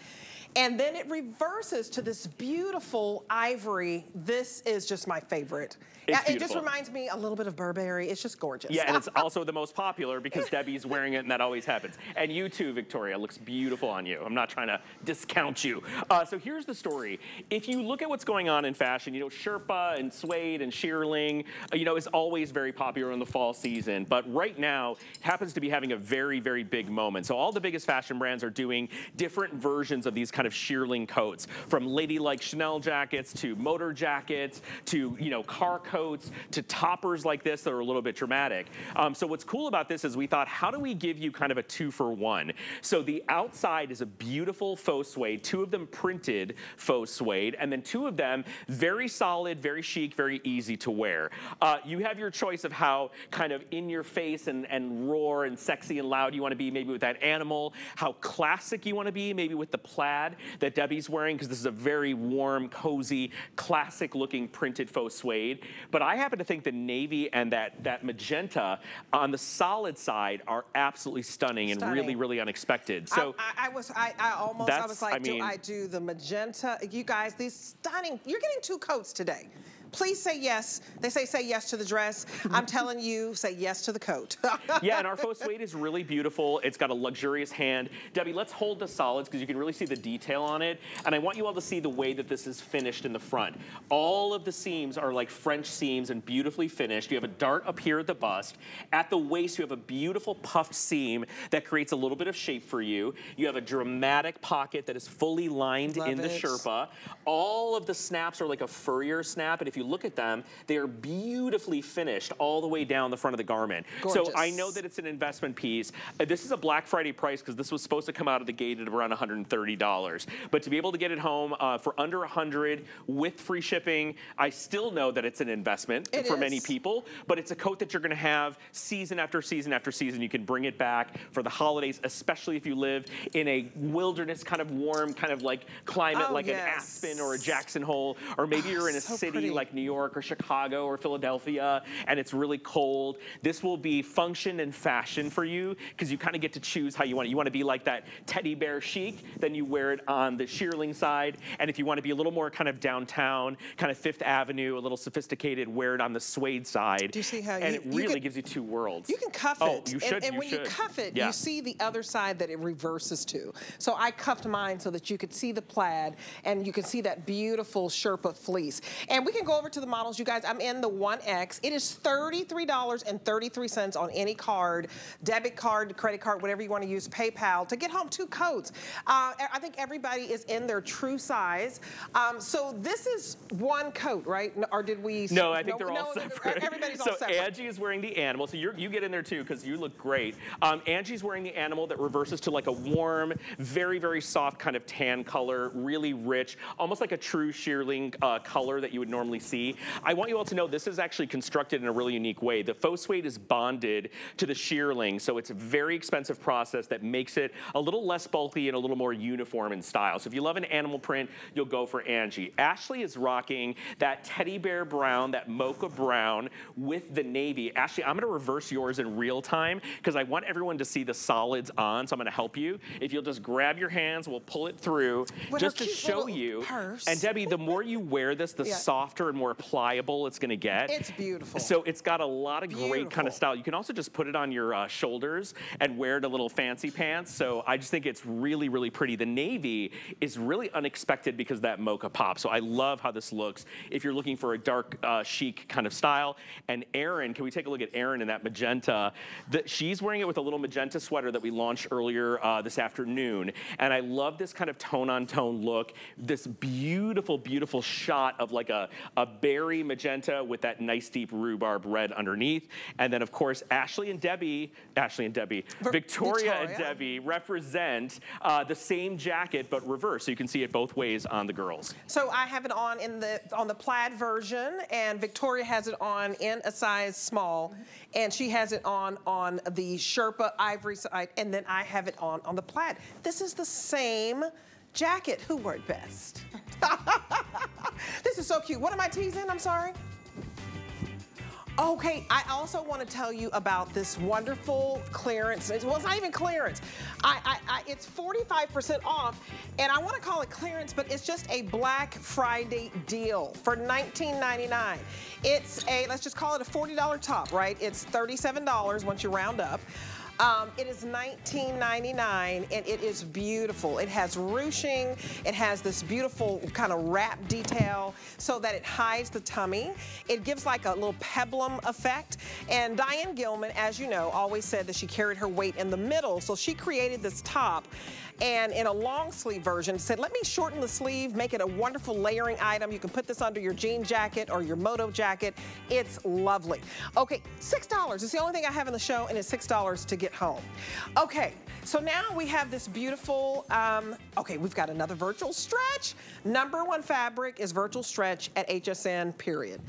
and then it reverses to this beautiful ivory. This is just my favorite. It's it just reminds me a little bit of Burberry. It's just gorgeous. Yeah, and it's also the most popular because Debbie's wearing it and that always happens. And you too, Victoria, looks beautiful on you. I'm not trying to discount you. Uh, so here's the story. If you look at what's going on in fashion, you know, Sherpa and suede and shearling, uh, you know, is always very popular in the fall season. But right now, it happens to to be having a very, very big moment. So all the biggest fashion brands are doing different versions of these kind of shearling coats, from ladylike Chanel jackets to motor jackets to, you know, car coats to toppers like this that are a little bit dramatic. Um, so what's cool about this is we thought, how do we give you kind of a two for one? So the outside is a beautiful faux suede, two of them printed faux suede, and then two of them very solid, very chic, very easy to wear. Uh, you have your choice of how kind of in your face and, and roar and sexy and loud you want to be, maybe with that animal, how classic you want to be, maybe with the plaid that Debbie's wearing, because this is a very warm, cozy, classic looking printed faux suede. But I happen to think the navy and that, that magenta on the solid side are absolutely stunning, Stunning. and really, really unexpected. So I, I, I was, I, I almost, I was like, I mean- do I do the magenta? You guys, these stunning, you're getting two coats today. Please say yes. They say say yes to the dress. I'm telling you, say yes to the coat. yeah, and our faux suede is really beautiful. It's got a luxurious hand. Debbie, let's hold the solids because you can really see the detail on it. And I want you all to see the way that this is finished in the front. All of the seams are like French seams and beautifully finished. You have a dart up here at the bust. At the waist, you have a beautiful puffed seam that creates a little bit of shape for you. You have a dramatic pocket that is fully lined Love in the. Sherpa. All of the snaps are like a furrier snap, and if you look at them, they are beautifully finished all the way down the front of the garment. So I know that it's an investment piece. Uh, This is a Black Friday price because this was supposed to come out of the gate at around $130. But to be able to get it home uh, for under 100 with free shipping, I still know that it's an investment It for many people. But it's a coat that you're going to have season after season after season. You can bring it back for the holidays, especially if you live in a wilderness kind of warm kind of like climate, Oh, like an. Aspen or a Jackson Hole, or maybe you're in a so city pretty. like New York or Chicago or Philadelphia and it's really cold. This will be function and fashion for you because you kind of get to choose how you want it. You want to be like that teddy bear chic, then you wear it on the shearling side. And if you want to be a little more kind of downtown, kind of Fifth Avenue, a little sophisticated, wear it on the suede side. Do you see how And you- it really gives you two worlds. You can cuff oh, it. you and- should. And, you when should. you cuff it, yeah. you see the other side that it reverses to. So I cuffed mine so that you could see the plaid and you can see that beautiful Sherpa fleece. And we can go over to the models, you guys. I'm in the 1X. It is $33.33 on any card, debit card, credit card, whatever you want to use, PayPal, to get home two coats. Uh, I think everybody is in their true size. Um, so this is one coat, right? Or did we? No, I think they're all no, separate. Everybody's so all separate. Angie is wearing the animal. So you're, you get in there too because you look great. Um, Angie's wearing the animal that reverses to like a warm, very, very soft kind of tan color, really rich, almost like a true shearling uh, color that you would normally see. I want you all to know this is actually constructed in a really unique way. The faux suede is bonded to the shearling, so it's a very expensive process that makes it a little less bulky and a little more uniform in style. So if you love an animal print, you'll go for Angie. Ashley is rocking that teddy bear brown, that mocha brown with the navy. Ashley, I'm gonna reverse yours in real time because I want everyone to see the solids on, so I'm gonna help you. If you'll just grab your hands, we'll pull it through just to show you. purse. And Debbie, the more you wear this, the Yeah. softer and more pliable it's gonna get. It's beautiful. So it's got a lot of great kind of style. You can also just put it on your uh, shoulders and wear it a little fancy pants. So I just think it's really, really pretty. The navy is really unexpected because of that mocha pop. So I love how this looks if you're looking for a dark, uh, chic kind of style. And Erin, can we take a look at Erin in that magenta? The, she's wearing it with a little magenta sweater that we launched earlier uh, this afternoon. And I love this kind of tone-on-tone look. This beautiful, beautiful shot of like a, a berry magenta with that nice deep rhubarb red underneath. And then of course, Ashley and Debbie, Ashley and Debbie, Ver- Victoria, and Debbie represent uh, the same jacket but reverse. So you can see it both ways on the girls. So I have it on in the on the plaid version, and Victoria has it on in a size small, and she has it on on the Sherpa ivory side, and then I have it on on the plaid. This is the same jacket. Who wore it best? this is so cute. What am I teasing? I'm sorry. Okay, I also want to tell you about this wonderful clearance. Well, it's not even clearance. I, I, I, it's 45% off, and I want to call it clearance, but it's just a Black Friday deal for $19.99. It's a, let's just call it a $40 top, right? It's $37 once you round up. Um, it is $19.99 and it is beautiful. It has ruching. It has this beautiful kind of wrap detail so that it hides the tummy. It gives like a little peplum effect. And Diane Gilman, as you know, always said that she carried her weight in the middle. So she created this top and in a long sleeve version said, let me shorten the sleeve, make it a wonderful layering item. You can put this under your jean jacket or your moto jacket. It's lovely. Okay, $6. It's the only thing I have in the show and it's $6 to get home. Okay, so now we have this beautiful, um, okay, we've got another virtual stretch. Number one fabric is virtual stretch at HSN, period.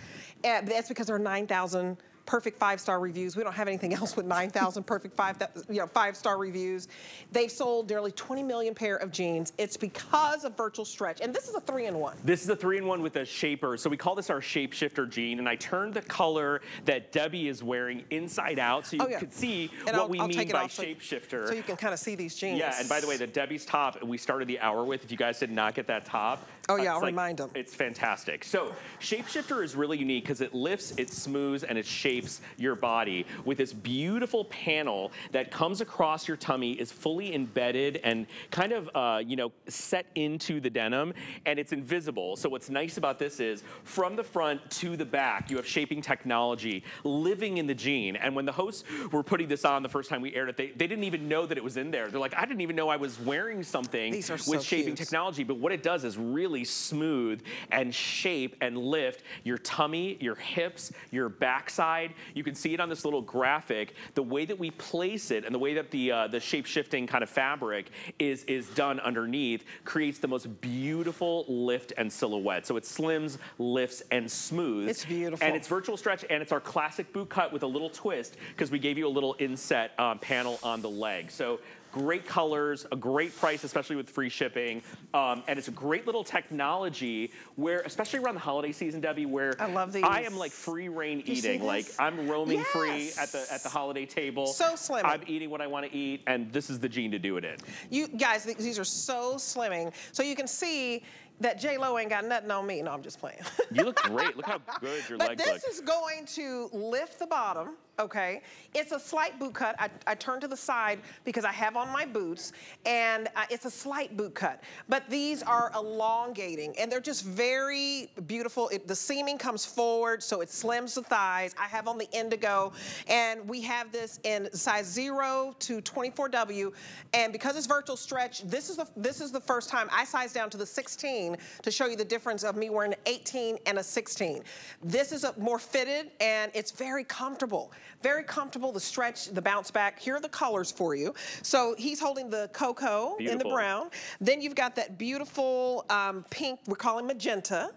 And that's because there are 9,000 perfect five-star reviews. We don't have anything else with 9,000 perfect five, you know, five-star reviews. They've sold nearly 20 million pair of jeans. It's because of Virtual Stretch. And this is a three-in-one. This is a three-in-one with a shaper. So we call this our shapeshifter jean. And I turned the color that Debbie is wearing inside out so you oh, yeah. could see and what I'll, we I'll mean by shapeshifter. So, so you can kind of see these jeans. Yeah, and by the way, the Debbie's top we started the hour with, if you guys did not get that top, Oh yeah, I'll like, remind them. It's fantastic. So Shapeshifter is really unique because it lifts, it smooths, and it shapes your body with this beautiful panel that comes across your tummy, is fully embedded and kind of, uh, you know, set into the denim, and it's invisible. So what's nice about this is from the front to the back, you have shaping technology living in the jean. And when the hosts were putting this on the first time we aired it, they, they didn't even know that it was in there. They're like, I didn't even know I was wearing something with so shaping cute. technology. But what it does is really really smooth and shape and lift your tummy, your hips, your backside. You can see it on this little graphic. The way that we place it and the way that the uh, the shape shifting kind of fabric is is done underneath creates the most beautiful lift and silhouette. So it slims, lifts, and smooths. It's beautiful. And it's virtual stretch, and it's our classic boot cut with a little twist because we gave you a little inset um, panel on the leg. So great colors, a great price, especially with free shipping. Um, and it's a great little technology where, especially around the holiday season, Debbie, where I love these. I am like free rein eating. Like I'm roaming yes. free at the at the holiday table. So slim. I'm eating what I want to eat, and this is the jean to do it in. You guys, these are so slimming. So you can see that J Lo ain't got nothing on me. No, I'm just playing. you look great. Look how good your but legs look. But this is going to lift the bottom okay? It's a slight boot cut. I, I turn to the side because I have on my boots, and uh, it's a slight boot cut. But these are elongating, and they're just very beautiful. It, the seaming comes forward, so it slims the thighs. I have on the indigo, and we have this in size 0 to 24W, and because it's virtual stretch, this is the, this is the first time I size down to the 16 to show you the difference of me wearing an 18 and a 16. This is a more fitted, and it's very comfortable. Very comfortable, the stretch, the bounce back. Here are the colors for you. So he's holding the cocoa beautiful. in the brown. Then you've got that beautiful um, pink, we're calling magenta.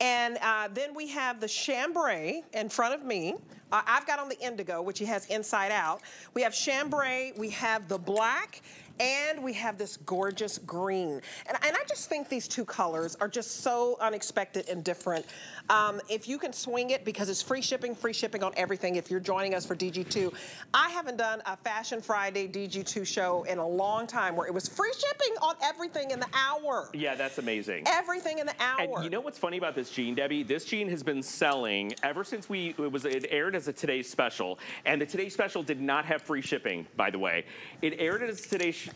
And uh, then we have the chambray in front of me. Uh, I've got on the indigo, which he has inside out. We have chambray, we have the black, and we have this gorgeous green. And, and, I just think these two colors are just so unexpected and different. Um, if you can swing it, because it's free shipping, free shipping on everything if you're joining us for DG2. I haven't done a Fashion Friday DG2 show in a long time where it was free shipping on everything in the hour. Yeah, that's amazing. Everything in the hour. And you know what's funny about this jean, Debbie? This jean has been selling ever since we, it was, it aired as a Today's Special. And the Today's Special did not have free shipping, by the way. It aired as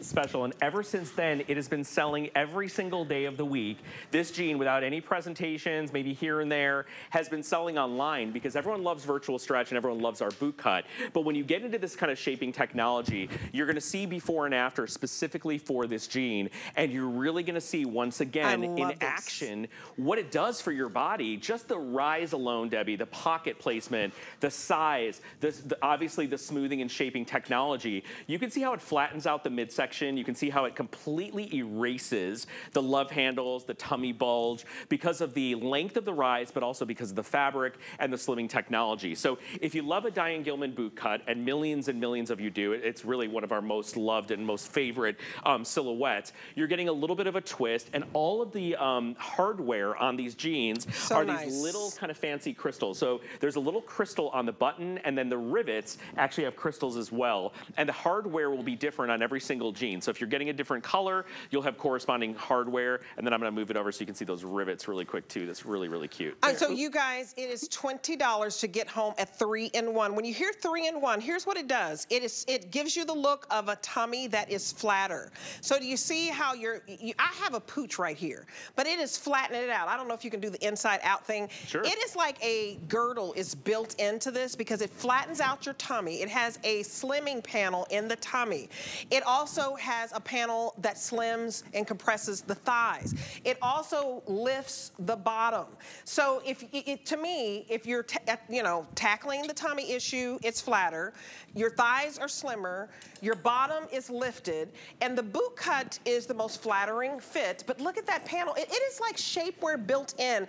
Special, and ever since then, it has been selling every single day of the week. This jean, without any presentations, maybe here and there, has been selling online because everyone loves virtual stretch and everyone loves our boot cut. But when you get into this kind of shaping technology, you're gonna see before and after specifically for this jean, and you're really gonna see once again in this. action what it does for your body. Just the rise alone, Debbie, the pocket placement, the size, the, the, obviously the smoothing and shaping technology. You can see how it flattens out the midsection. You can see how it completely erases the love handles, the tummy bulge, because of the length of the rise but also because of the fabric and the slimming technology. So if you love a Diane Gilman boot cut, and millions and millions of you do, it's really one of our most loved and most favorite um, silhouettes, you're getting a little bit of a twist, and all of the um, hardware on these jeans so are nice. these little kind of fancy crystals. So there's a little crystal on the button, and then the rivets actually have crystals as well. And the hardware will be different on every single jean. So if you're getting a different color, you'll have corresponding hardware. And then I'm gonna move it over so you can see those rivets really quick too. That's really, really cute. Uh, so you guys, it is $20 to get home at three in one. When you hear three in one, here's what it does. It is it gives you the look of a tummy that is flatter. So do you see how you're, you, I have a pooch right here, but it is flattening it out. I don't know if you can do the inside out thing. Sure. It is like a girdle is built into this because it flattens out your tummy. It has a slimming panel in the tummy. It also has a panel that slims and compresses the thighs. It also lifts the bottom. So if it, to me, if you're you know tackling the tummy issue, it's flatter. Your thighs are slimmer. Your bottom is lifted, and the boot cut is the most flattering fit. But look at that panel. it, it is like shapewear built in.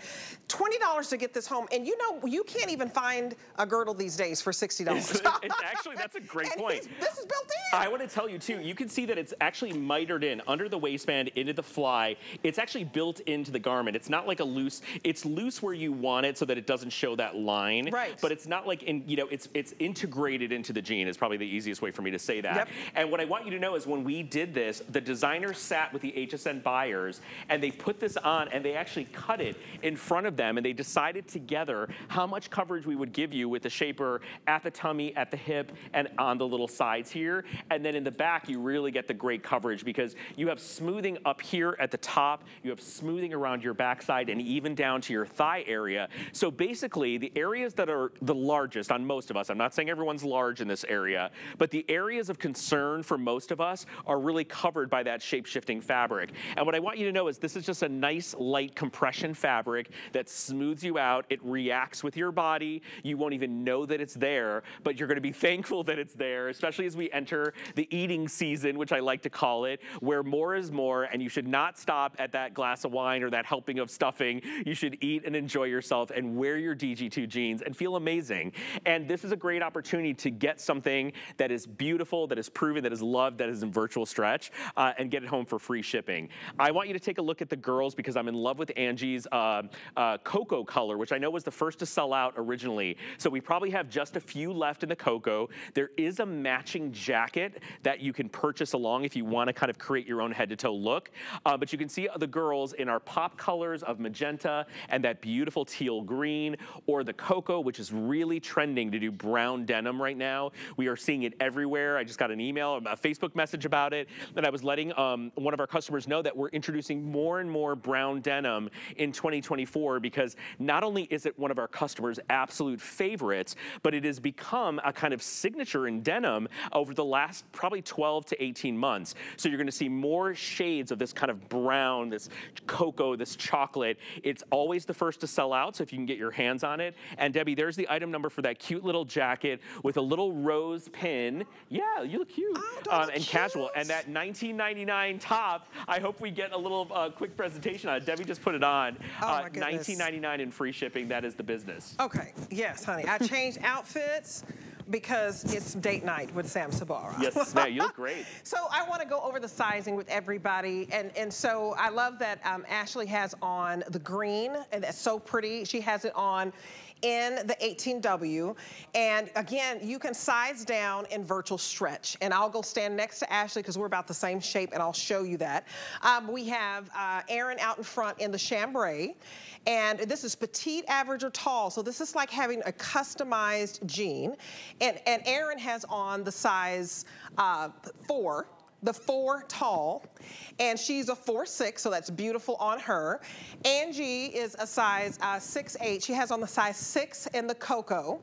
$20 to get this home, and you know, you can't even find a girdle these days for $60. It's, it's actually, that's a great point. This is built in. I want to tell you too, you can see that it's actually mitered in under the waistband into the fly. It's actually built into the garment. It's not like a loose, it's loose where you want it so that it doesn't show that line. Right. But it's not like, in, you know, it's it's integrated into the jean is probably the easiest way for me to say that. Yep. And what I want you to know is when we did this, the designer sat with the HSN buyers and they put this on and they actually cut it in front of them and they decided together how much coverage we would give you with the shaper at the tummy, at the hip, and on the little sides here. And then in the back, you really get the great coverage because you have smoothing up here at the top, you have smoothing around your backside and even down to your thigh area. So basically, the areas that are the largest on most of us, I'm not saying everyone's large in this area, but the areas of concern for most of us are really covered by that shape-shifting fabric. And what I want you to know is this is just a nice light compression fabric that smooths you out. It reacts with your body. You won't even know that it's there, but you're gonna be thankful that it's there, especially as we enter the eating season, which I like to call it, where more is more, and you should not stop at that glass of wine or that helping of stuffing. You should eat and enjoy yourself and wear your DG2 jeans and feel amazing. And this is a great opportunity to get something that is beautiful, that is proven, that is loved, that is in virtual stretch, uh, and get it home for free shipping. I want you to take a look at the girls because I'm in love with Angie's uh, uh, cocoa color, which I know was the first to sell out originally. So we probably have just a few left in the cocoa. There is a matching jacket that you can purchase along if you want to kind of create your own head to toe look. Uh, but you can see the girls in our pop colors of magenta and that beautiful teal green or the cocoa, which is really trending to do brown denim right now. We are seeing it everywhere. I just got an email, a Facebook message about it that I was letting um, one of our customers know that we're introducing more and more brown denim in 2024 because not only is it one of our customers' absolute favorites, but it has become a kind of signature in denim over the last probably 12 to 18 months. So you're gonna see more shades of this kind of brown, this cocoa, this chocolate. It's always the first to sell out, so if you can get your hands on it. And Debbie, there's the item number for that cute little jacket with a little rose pin. Yeah, you look cute. Oh, um, and cute. casual. And that 19.99 top, I hope we get a little uh, quick presentation on it. Debbie just put it on. Oh, uh, my goodness. 19.99 in free shipping, that is the business. Okay, yes, honey. I changed outfits because it's date night with Sam Saboura. Yes, ma'am, you look great. So I want to go over the sizing with everybody, and and so I love that um, Ashley has on the green, and that's so pretty. She has it on in the 18W, and again, you can size down in virtual stretch, and I'll go stand next to Ashley because we're about the same shape, and I'll show you that. Um, we have uh, Erin out in front in the chambray, and this is petite, average, or tall, so this is like having a customized jean, and and Erin has on the size uh, four the four tall, and she's a four six, so that's beautiful on her. Angie is a size uh, six eight. She has on the size six in the cocoa.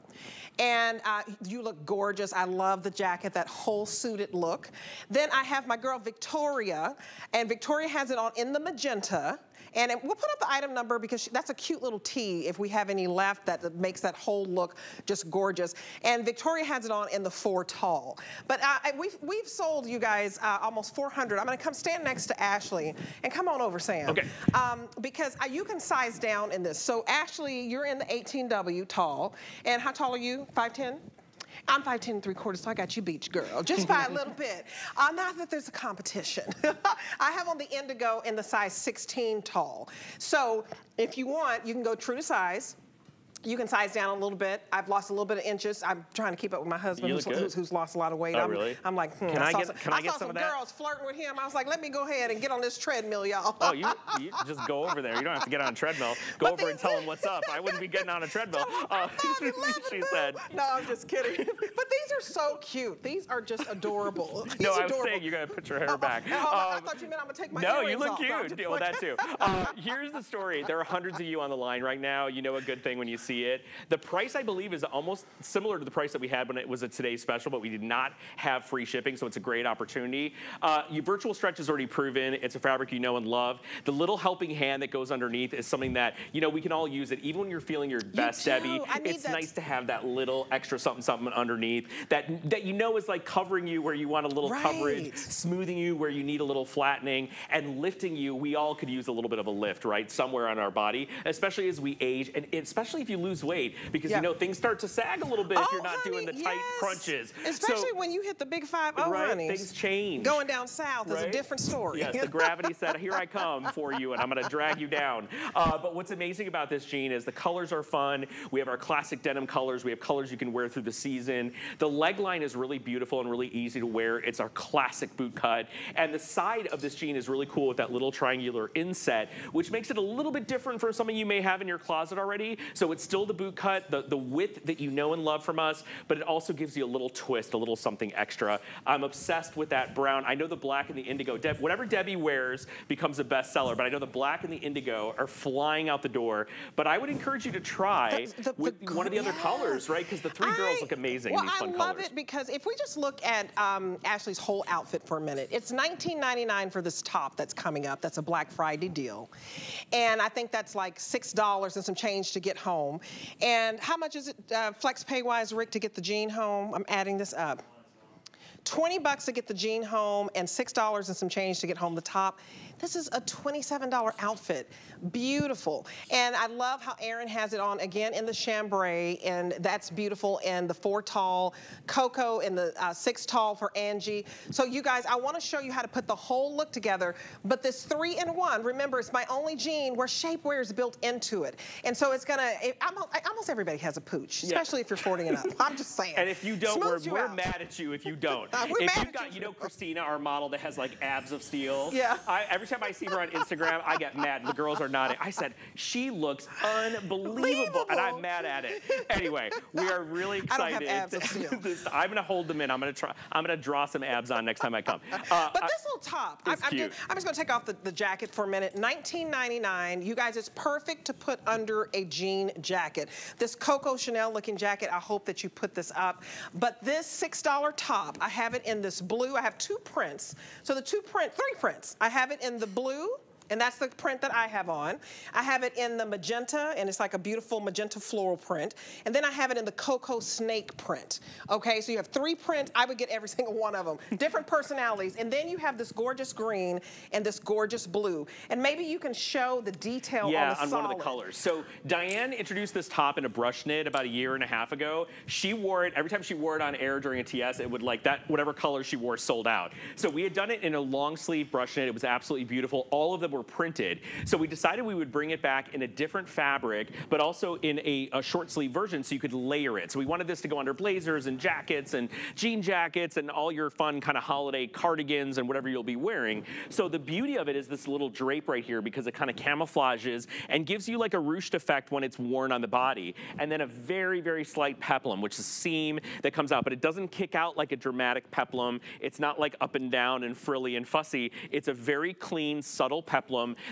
And uh, you look gorgeous. I love the jacket, that whole suited look. Then I have my girl Victoria, and Victoria has it on in the magenta. And it- we'll put up the item number because she, that's a cute little tee if we have any left that makes that whole look just gorgeous. And Victoria has it on in the four tall. But uh, I- we've, we've sold you guys uh, almost 400. I'm gonna come stand next to Ashley and come on over, Sam. Okay. Um, because uh, you can size down in this. So Ashley, you're in the 18W tall. And how tall are you? 5'10"? I'm 5'10 and 3 quarters, so I got you beach, girl. Just by a little bit. Uh, not that there's a competition. I have on the indigo in the size 16 tall. So if you want, you can go true to size. You can size down a little bit. I've lost a little bit of inches. I'm trying to keep up with my husband, who's, who's, who's lost a lot of weight. Oh, I'm, really? I'm like, hmm, Can I saw get- some, can I get saw some some girls flirting with him. I was like, let me go ahead and get on this treadmill, y'all. Oh, you, you just go over there. You don't have to get on a treadmill. Go But over and tell him what's up. I wouldn't be getting on a treadmill. Uh, she said. No, I'm just kidding. but these are so cute. These are just adorable. No, I was adorable. saying you gotta put your hair Oh, back. oh, I Um, thought you meant I'm gonna take my No, you look off. Cute. just well, that too. Uh, here's the story. There are hundreds of you on the line right now. You know a good thing when you see it. The price, I believe, is almost similar to the price that we had when it was a today's special, but we did not have free shipping, so it's a great opportunity. Uh, your virtual stretch is already proven. It's a fabric you know and love. The little helping hand that goes underneath is something that you know we can all use it, even when you're feeling your best, too. Debbie. It's that. nice to have that little extra something something underneath that that you know is like covering you where you want a little coverage, smoothing you where you need a little flattening, and lifting you. We all could use a little bit of a lift, right? Somewhere on our body, especially as we age, and especially if you lose weight, because Yeah. you know things start to sag a little bit if Oh, you're not honey, doing the tight yes. crunches. Especially So- when you hit the big five oh, right, honey. things change. Going down south is a different story. Yes, the gravity said, here I come for you, and I'm gonna drag you down. Uh, but what's amazing about this jean is the colors are fun. We have our classic denim colors. We have colors you can wear through the season. The leg line is really beautiful and really easy to wear. It's our classic boot cut. And the side of this jean is really cool with that little triangular inset, which makes it a little bit different from something you may have in your closet already. So it's still the boot cut, the, the width that you know and love from us, but it also gives you a little twist, a little something extra. I'm obsessed with that brown. I know the black and the indigo. Deb, whatever Debbie wears becomes a bestseller, but I know the black and the indigo are flying out the door. But I would encourage you to try The- the- with the one of the other yes. colors, right? Because the three girls look amazing well, in these fun colors. I love colors. it because if we just look at um, Ashley's whole outfit for a minute, it's $19.99 for this top that's coming up. That's a Black Friday deal. And I think that's like $6 and some change to get home. And how much is it uh, flex pay wise, Rick, to get the jean home? I'm adding this up. 20 bucks to get the jean home and $6 and some change to get home the top. This is a $27 outfit. Beautiful. And I love how Erin has it on again in the chambray, and that's beautiful. And the four tall, Coco and the uh, six tall for Angie. So you guys, I want to show you how to put the whole look together. But this three in one, remember, it's my only jean where shapewear is built into it. And so it's gonna, it, almost, almost everybody has a pooch, Yeah. especially if you're 40 and up. I'm just saying. And if you don't, we're, you we're mad at you if you don't. Uh, we're if mad at got, you. you know, Christina, our model that has like abs of steel. Yeah. I, every time I see her on Instagram, I get mad. The girls are nodding. I said, she looks unbelievable, and I'm mad at it. Anyway, we are really excited. I don't have abs. I'm gonna hold them in. I'm gonna try. I'm gonna draw some abs on next time I come. Uh, But I- this little top, I'm, I'm, just, I'm just gonna take off the, the jacket for a minute. $19.99. You guys, it's perfect to put under a jean jacket. This Coco Chanel looking jacket, I hope that you put this up. But this $6 top, I have it in this blue. I have two prints. So the two print, three prints. I have it in the blue, and that's the print that I have on. I have it in the magenta, and it's like a beautiful magenta floral print. And then I have it in the cocoa snake print. Okay, so you have three prints. I would get every single one of them. Different personalities. And then you have this gorgeous green and this gorgeous blue. And maybe you can show the detail yeah, on the on solid. one of the colors. So Diane introduced this top in a brush knit about a year and a half ago. She wore it every time she wore it on air during a TS. It would like that whatever color she wore sold out. So we had done it in a long sleeve brush knit. It was absolutely beautiful. All of them were printed. So we decided we would bring it back in a different fabric, but also in a, a short sleeve version so you could layer it. So we wanted this to go under blazers and jackets and jean jackets and all your fun kind of holiday cardigans and whatever you'll be wearing. So the beauty of it is this little drape right here because it kind of camouflages and gives you like a ruched effect when it's worn on the body. And then a very, very slight peplum, which is a seam that comes out, but it doesn't kick out like a dramatic peplum. It's not like up and down and frilly and fussy. It's a very clean, subtle peplum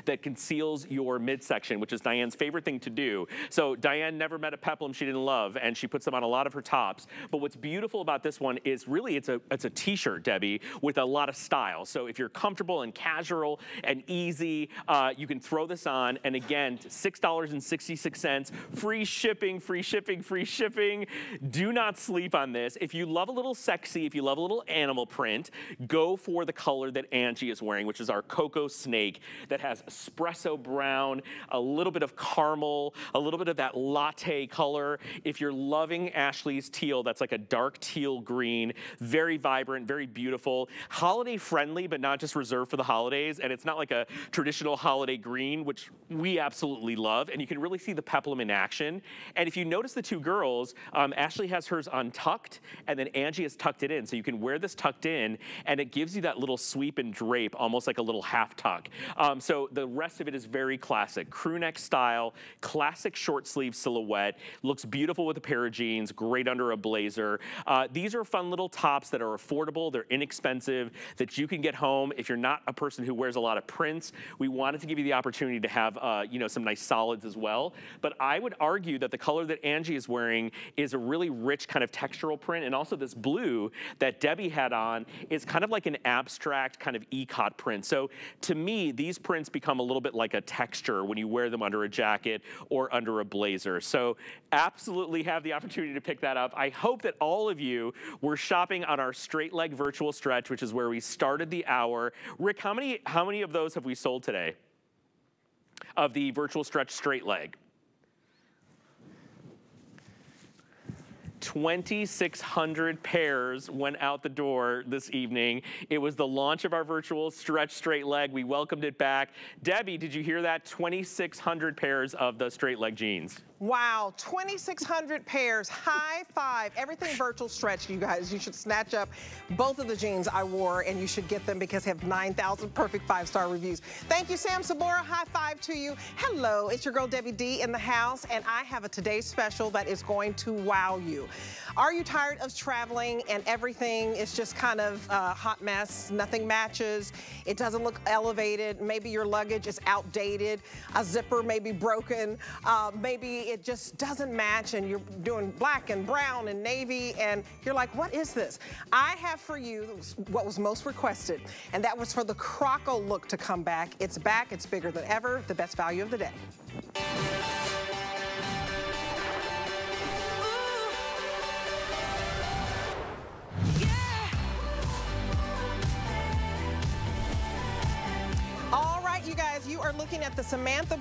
that conceals your midsection, which is Diane's favorite thing to do. So Diane never met a peplum she didn't love, and she puts them on a lot of her tops. But what's beautiful about this one is really it's a it's a t-shirt, Debbie, with a lot of style. So if you're comfortable and casual and easy, uh, you can throw this on. And again, $6.66, free shipping, free shipping, free shipping. Do not sleep on this. If you love a little sexy, if you love a little animal print, go for the color that Angie is wearing, which is our Cocoa Snake. That has espresso brown, a little bit of caramel, a little bit of that latte color. If you're loving Ashley's teal, that's like a dark teal green, very vibrant, very beautiful, holiday friendly, but not just reserved for the holidays. And it's not like a traditional holiday green, which we absolutely love. And you can really see the peplum in action. And if you notice the two girls, um, Ashley has hers untucked and then Angie has tucked it in. So you can wear this tucked in and it gives you that little sweep and drape, almost like a little half tuck. Um, so the rest of it is very classic. Crew neck style, classic short sleeve silhouette, looks beautiful with a pair of jeans, great under a blazer. Uh, these are fun little tops that are affordable, they're inexpensive, that you can get home. If you're not a person who wears a lot of prints, we wanted to give you the opportunity to have, uh, you know, some nice solids as well. But I would argue that the color that Angie is wearing is a really rich kind of textural print, and also this blue that Debbie had on is kind of like an abstract kind of ikat print. So to me, these prints become a little bit like a texture when you wear them under a jacket or under a blazer. So absolutely have the opportunity to pick that up. I hope that all of you were shopping on our straight leg virtual stretch, which is where we started the hour. Rick, how many, how many of those have we sold today? Of the virtual stretch straight leg? 2,600 pairs went out the door this evening. It was the launch of our virtual stretch straight leg. We welcomed it back. Debbie, did you hear that? 2,600 pairs of the straight leg jeans. Wow, 2,600 pairs, high five, everything virtual stretch, you guys. You should snatch up both of the jeans I wore and you should get them because they have 9,000 perfect five-star reviews. Thank you, Sam Saboura, high five to you. Hello, it's your girl Debbie D in the house and I have a today's special that is going to wow you. Are you tired of traveling and everything is just kind of a hot mess, nothing matches, it doesn't look elevated, maybe your luggage is outdated, a zipper may be broken, uh, maybe it just doesn't match and you're doing black and brown and navy and you're like, what is this? I have for you what was most requested and that was for the Croco look to come back. It's back, it's bigger than ever, the best value of the day. All right, you guys, you are looking at the Samantha